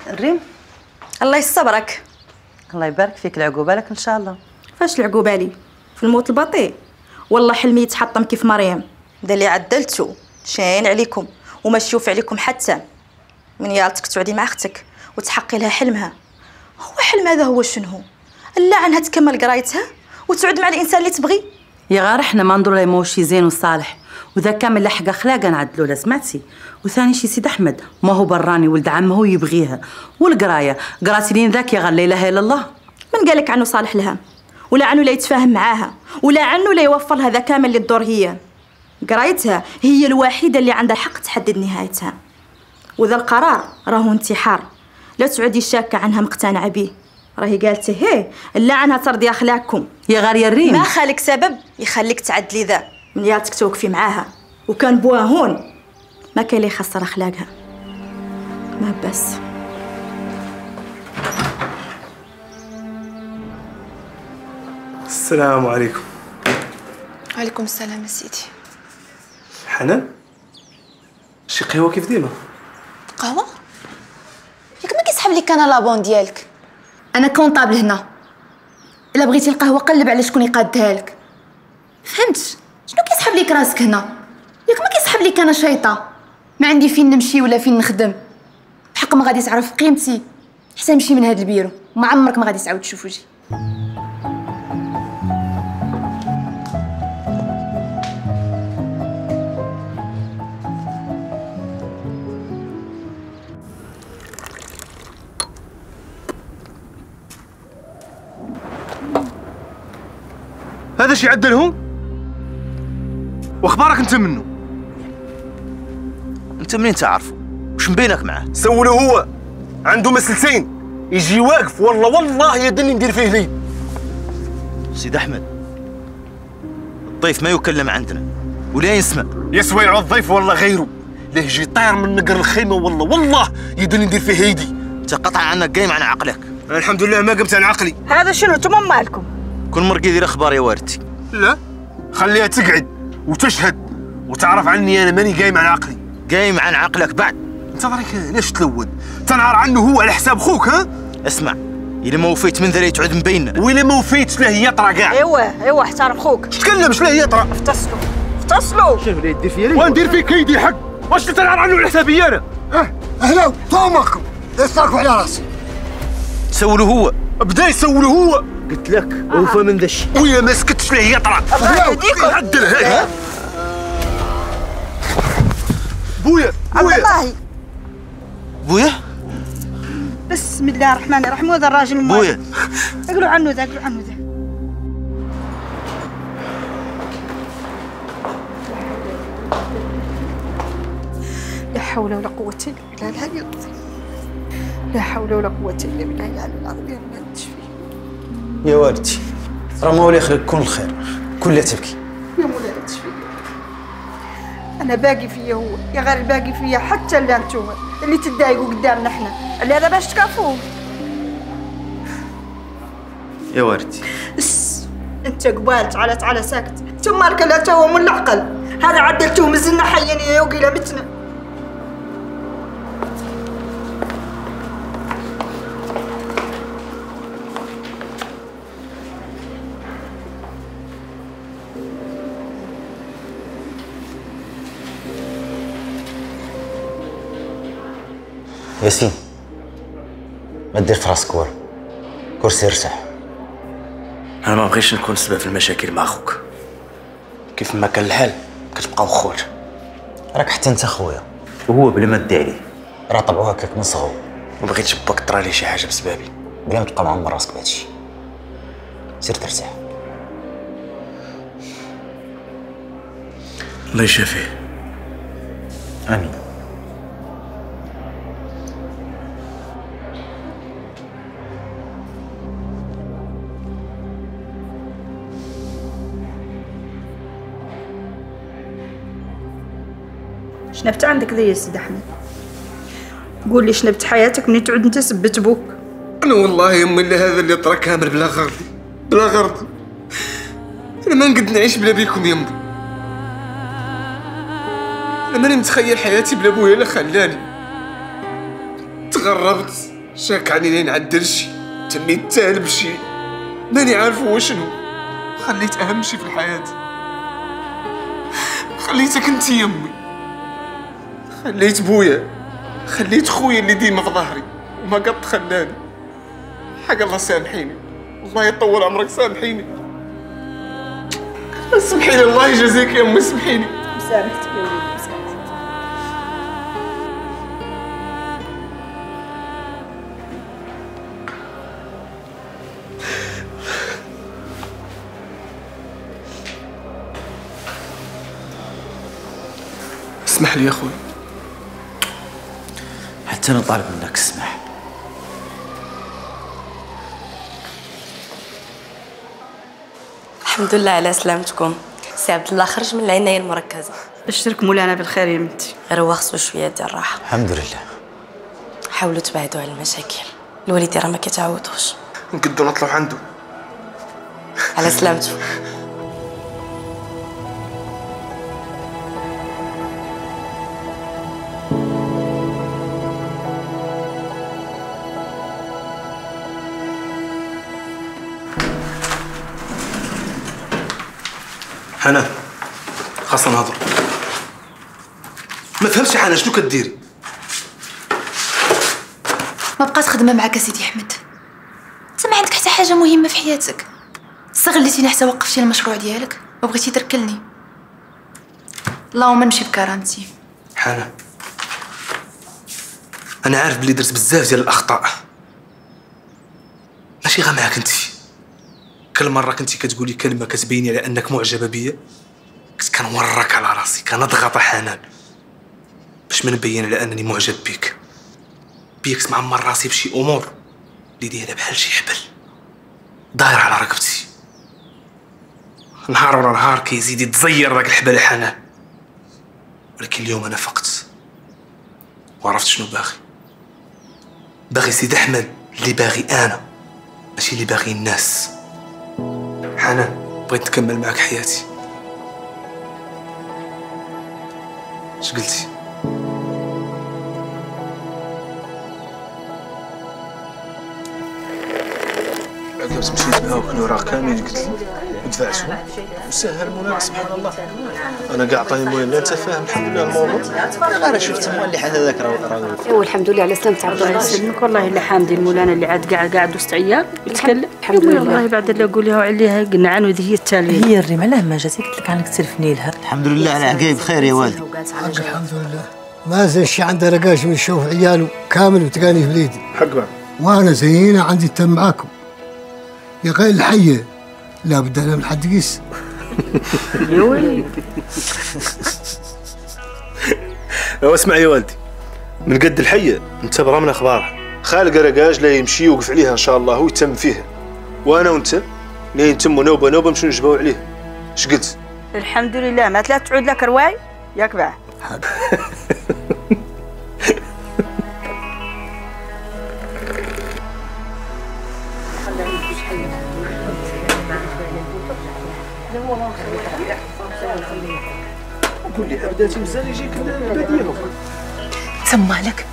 الريم. الله يصبرك. الله يبارك فيك العقوبة لك إن شاء الله. فاش العقوبة لي؟ في الموت البطيء. والله حلمي يتحطم كيف مريم. ده اللي عدلته شاين عليكم. وما شوف عليكم حتى. من يالتك تقعدي مع أختك وتحقي لها حلمها. هو حلم هذا هو شنو؟ الا عنها تكمل قرايتها وتعود مع الإنسان اللي تبغي؟ يا غير إحنا ما ندور له موشي زين وصالح. وذا كامل لحق اخلاقه نعدلو له سمعتي؟ وثاني شي سيد أحمد ما هو براني ولد عمه هو يبغيها. والقراية قراتي لين ذاك يا غير لا إله إلا الله. من قالك عنه صالح لها؟ ولا عنه لا يتفاهم معاها؟ ولا عنه لا يوفر لها ذا كامل اللي تدور هي؟ قرايتها هي الوحيدة اللي عندها الحق تحدد نهايتها. وذا القرار راهو انتحار. لا تعودي شاكة عنها مقتنعة بيه راهي قالت هي لا عنها ترضي أخلاقكم يا غار يا الريم. ما خالك سبب؟ يخليك تعدلي ذا. من يالتك توقفي معاها. وكان بوها هون. ما كان اللي يخسر أخلاقها. ما بس. السلام عليكم. وعليكم السلام يا سيدي. حنان؟ شي قهوه كيف ديما؟ قهوة؟ ياك ما كيسحب لك أنا لابون ديالك. أنا كونطابل هنا. إلا بغيتي القهوة قلب على شكون يقادها لك. فهمت شنو كيسحب لك راسك هنا؟ ياك ما كيسحب لك أنا شيطة. ما عندي فين نمشي ولا فين نخدم. بحق ما غادي تعرف قيمتي. حتى نمشي من هاد البيرو. ما عمرك ما غادي تعاود تشوف وجهي. هذا شي عدلهم واخبارك انت منه انت منين تعرفه؟ وش مبينك معاه سولو هو. عنده مسلسين. يجي واقف والله والله يدني ندير فيه لي سيد أحمد الضيف ما يكلم عندنا ولا يسمع. يسوى يعود ضيف والله غيره. ليه يجي طاير من نقر الخيمة والله والله يدني ندير فيه ايدي انت قطع عنك قايم عن عقلك. أنا الحمد لله ما قمت عن عقلي. هذا شنو أنتم مالكم؟ كل مرة يدير أخبار يا والدتي لا خليها تقعد وتشهد وتعرف عني أنا ماني قايم عن عقلي. قايم عن عقلك بعد. انت ضريك ليش تلود تنهار عنه هو على حساب خوك ها؟ اسمع الا ما وفيت من ذريت تعود مبين ويلي ما وفيتش له هي طرا كاع ايوا ايوا احترم خوك تكلم شنو هي طرا افتصلوا افتصلوا شنو اللي يدير فيا وندير فيك كيدي حق؟ واش تتنعر عنه على حسابي أنا؟ أهلا فومكم ليش تركوا على راسي. سولوا هو. بدا يسولو هو. قلت لك وفى من ذا الشيء ويا ما سكتش له هي طرا عدل هاي بويا عبد الله. بويا؟ بسم الله الرحمن الرحيم وهذا الراجل بويا. اقلوا عنه ذا اقلوا عنه ذا. لا حول ولا قوة إلا بالله العلي العظيم. لا حول ولا قوة إلا بالله العلي العظيم. يا يا والدتي راه مولاي يخليك كل الخير كلها تبكي. يا مولاي لا تشفي أنا باقي فيا هو يا غير باقي فيا حتى اللي انتوما اللي تضايقوا قدامنا إحنا. اللي هذا باش تكافوه يا والدتي أس أنت قبال تعال تعال ساكت. ثم مالك لا تو من العقل. هذا عدلتوه مزلنا حيا يا وقيلة متنا. ياسين ما دير في راسك والو كرسي ارتاح أنا ما بغيتش نكون سبب في المشاكل مع خوك كيف ما كان الحال كتبقاو خوت راك حتى انت خويا. وهو بلا ما تدي عليه راه طبعو هكاك من صغرو. ما بغيتش باك طرا شي حاجة بسببي بلا ما تبقى معمر راسك بهادشي. سير ترتاح. الله يشافيه. آمين. شنبت عندك ذي يا سيدي أحمد؟ قول لي شنبت حياتك منين تعود أنت سبت بوك. أنا والله أمي اللي هذا اللي طرا كامل بلا غرضي بلا غرض. أنا ما نقد نعيش بلا بيكم أمي. أنا ماني متخيل حياتي بلا بويا اللي خلاني. تغربت شاك عني لين عدل شي تميت تالب شي. ماني عارف هو شنو خليت أهم شي في الحياة. خليتك أنت يا أمي. خليت بويا خليت خويا اللي ديما في ظهري وما قد خلاني. حق الله سامحيني. الله يطول عمرك سامحيني. سامحيني الله يجازيك يا أمي سامحيني. مسامحتك يا وليدي مسامحتك اسمح لي يا أخوي. حتى أنا طالب منك السماح الحمد لله على سلامتكم. سي عبد الله خرج من العناية المركزة. أشترك مولانا بالخير يا بنتي. غير هو خصو شوية ديال الراحة. الحمد لله. حاولوا تبعدوا على المشاكل. الوالدين راه ما كيتعودوش نقدو نطلعوا عنده على سلامته حنان خاصة نهضر. ما فهمتش حنان شنو كديري ما بقات خدمة معاك يا سيدي أحمد. أنت ما عندك حتى حاجة مهمة في حياتك. استغليتيني حتى وقفتي المشروع ديالك وبغيتي تركلني. اللهم نمشي بكرامتي حنان أنا عارف بلي درت بزاف ديال الأخطاء. ماشي غير معاك أنت. كل مرة كنتي كتقولي كلمة كتبيني على أنك معجبة بيا كنت كنورك على راسي كنضغط حنان باش ما نبين على أنني معجب بيك. بيك معمر راسي بشي أمور اللي دايرة بحال شي حبل. داير على رقبتي. نهار ورا نهار كيزيد يتزير داك الحبل حنان ولكن اليوم أنا فقت. وعرفت شنو باغي. باغي سيد أحمد اللي باغي أنا ماشي اللي باغي الناس. حنان بغيت نكمل معك حياتي. اش قلتي؟ غير مشيت معاه وكل الوراق كاملين قلت ودفعتهم وسهل مولانا سبحان الله. أنا كاع عطاني مولانا انت فاهم الحمد لله الموضوع أنا شفت مولي حتى ذاك راه ايوا الحمد لله على سلامة عبد الله. يسلمك. والله إلا حامدين مولانا اللي عاد قاعد قاعد وسط عيال. يتكلم. الحمد لله. والله بعد اللي أقولها وعليها قنعان وذي هي التالية. هي الريم علاه ما جاتي قلت لك عنك تسلفني لها. الحمد لله على عقايب خير يا والدي الحمد لله. ما زين شي عنده رقاش من يشوف عياله كامل وتقاني في بليدي حق وأنا زينا عندي التم معاكم. يا غير الحية. لابد أنا من حد قيس. يا ولد اسمع يا والدي من قد الحية انت برا من أخبارها. خالق رقاج لا يمشي يوقف عليها إن شاء الله هو يتم فيها. وأنا وأنت لا يتم نوبة نوبة نمشي نجباو عليه؟ قلت؟ الحمد لله. ما تلا تعود لك رواي؟ ياك لي عبداتي مزال يجيك سمع لك؟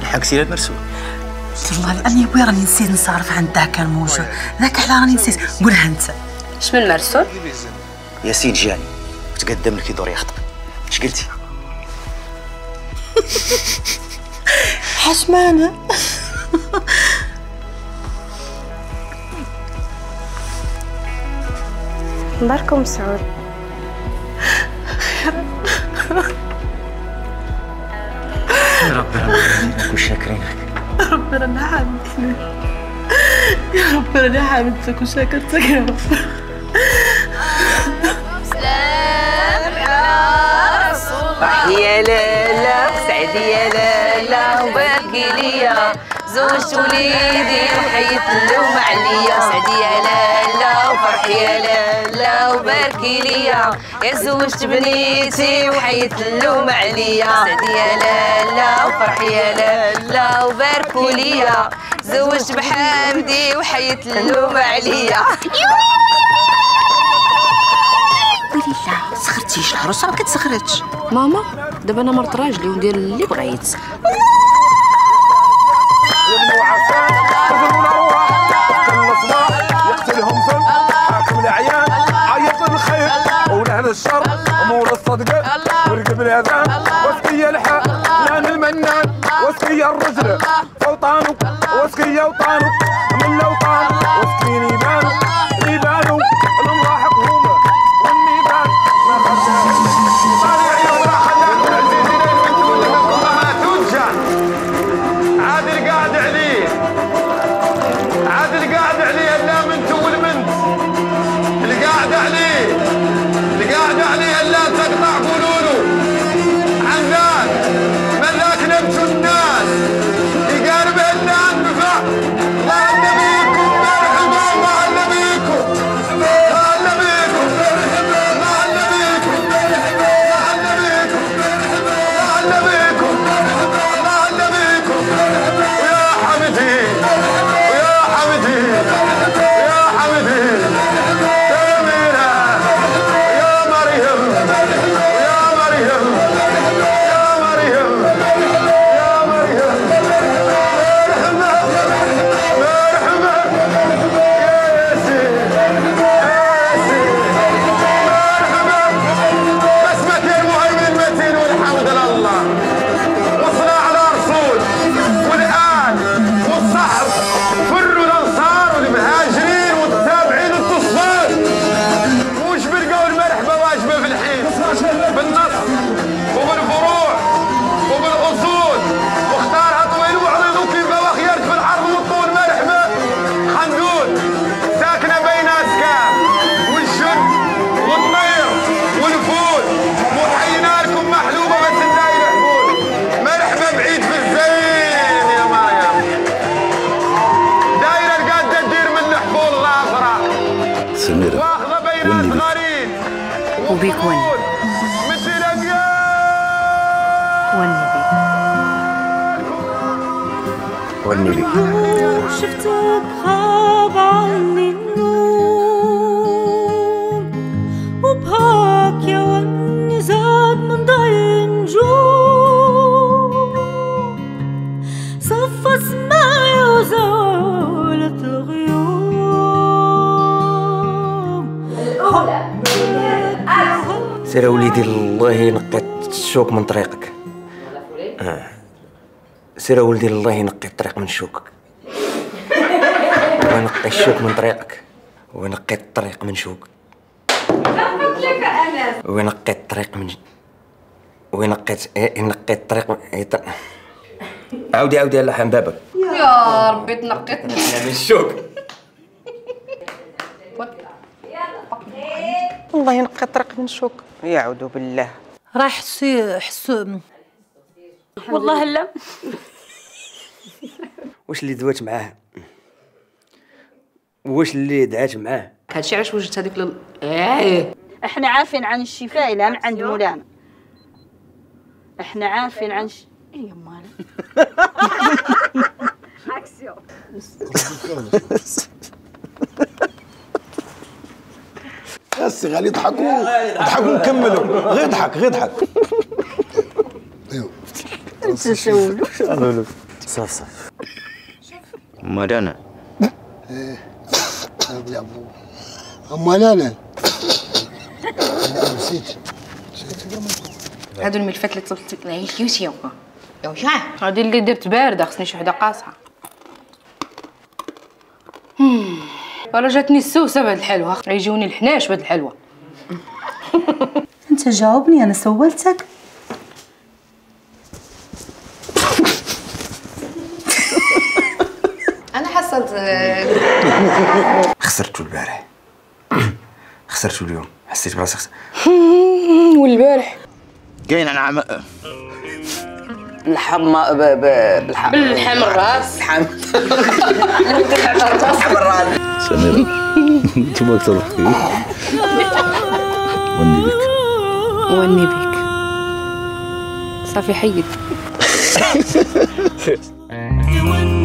الحق سير المرسول والله لاني ابويا راني نسيت نصرف عن ذاك كان موجود ذاك على راني نسيت. قولها أنت. اش من مرسول ياسين جاني وتقدم لك يدور يخطب اش قلتي؟ حشمانة. مباركم سعود. يا رب ربنا وشاكرينك ربي راني حامدتك يا رب راني حامدتك وشاكرتك يا رب. يا لالا سعدي يا لالا وباركي ليا. زوجت وليدي وحيت اللوم عليا سعدي يا لالا وفرحي يا لالا وباركي ليا. يا زوجت بنيتي وحيت اللوم عليا سعدي يا لالا وفرحي يا لالا وباركوا ليا. زوجت بحامدي وحيت اللوم عليا ويلي لا سخرتيش العروسه ما كتسخرتش. ماما دابا أنا مرت راجلي وندير اللي بغيت. يقتلهم ظلم حاكم الاعيان عيط الخير ولاهل الشر امور الصدقه ورقب الاذان وسقي الحق لأن المنان وسقي الرجل فوطانك وسقي اوطانك وليدي الله نقيت الشوك من طريقك. آه. سير ولدي الله ينقي الطريق من شوكك. ونقي الشوك من طريقك. ونقي الطريق من شوك ونقي الطريق من ونقيت إيه، نقيت الطريق من إيه، عاودي عاودي الله يرحم بابك. يا ربي تنقيت أنا من الشوك. الله ينقي الطريق من شوك يعوذ بالله. راه حسي حسو والله لا. واش اللي دوات معاه؟ واش اللي دعات معاه؟ هادشي علاش وجدت هذيك لل... إيه. إحنا عارفين عن الشفاء لا من عند مولانا. إحنا عارفين عن ش... إيه مالا. بس غالي يضحكوا يضحكوا نكملوا. غير يضحك غير يضحك انت سولو صافي صافي امال أنا ابو امال أنا نسيت هادو الملفات اللي طلبت لك نعيش يوسي يوكا يوشا هادي اللي درت بارده خصني شي وحده قاصحة هم. ولا جاتني السوسة بهاد الحلوة. غيجيوني الحناش بهاد الحلوة. انت جاوبني أنا سولتك. أنا حصلت. خسرتو البارح. خسرتو اليوم. حسيت براسي خسرت والبارح. كاين أنا عم الحمى ب... ب... بالحم بالحم الراس. الحم الحم الراس سميرة أنتم أكثر أختي وني بك. واني بيك صافي حيد.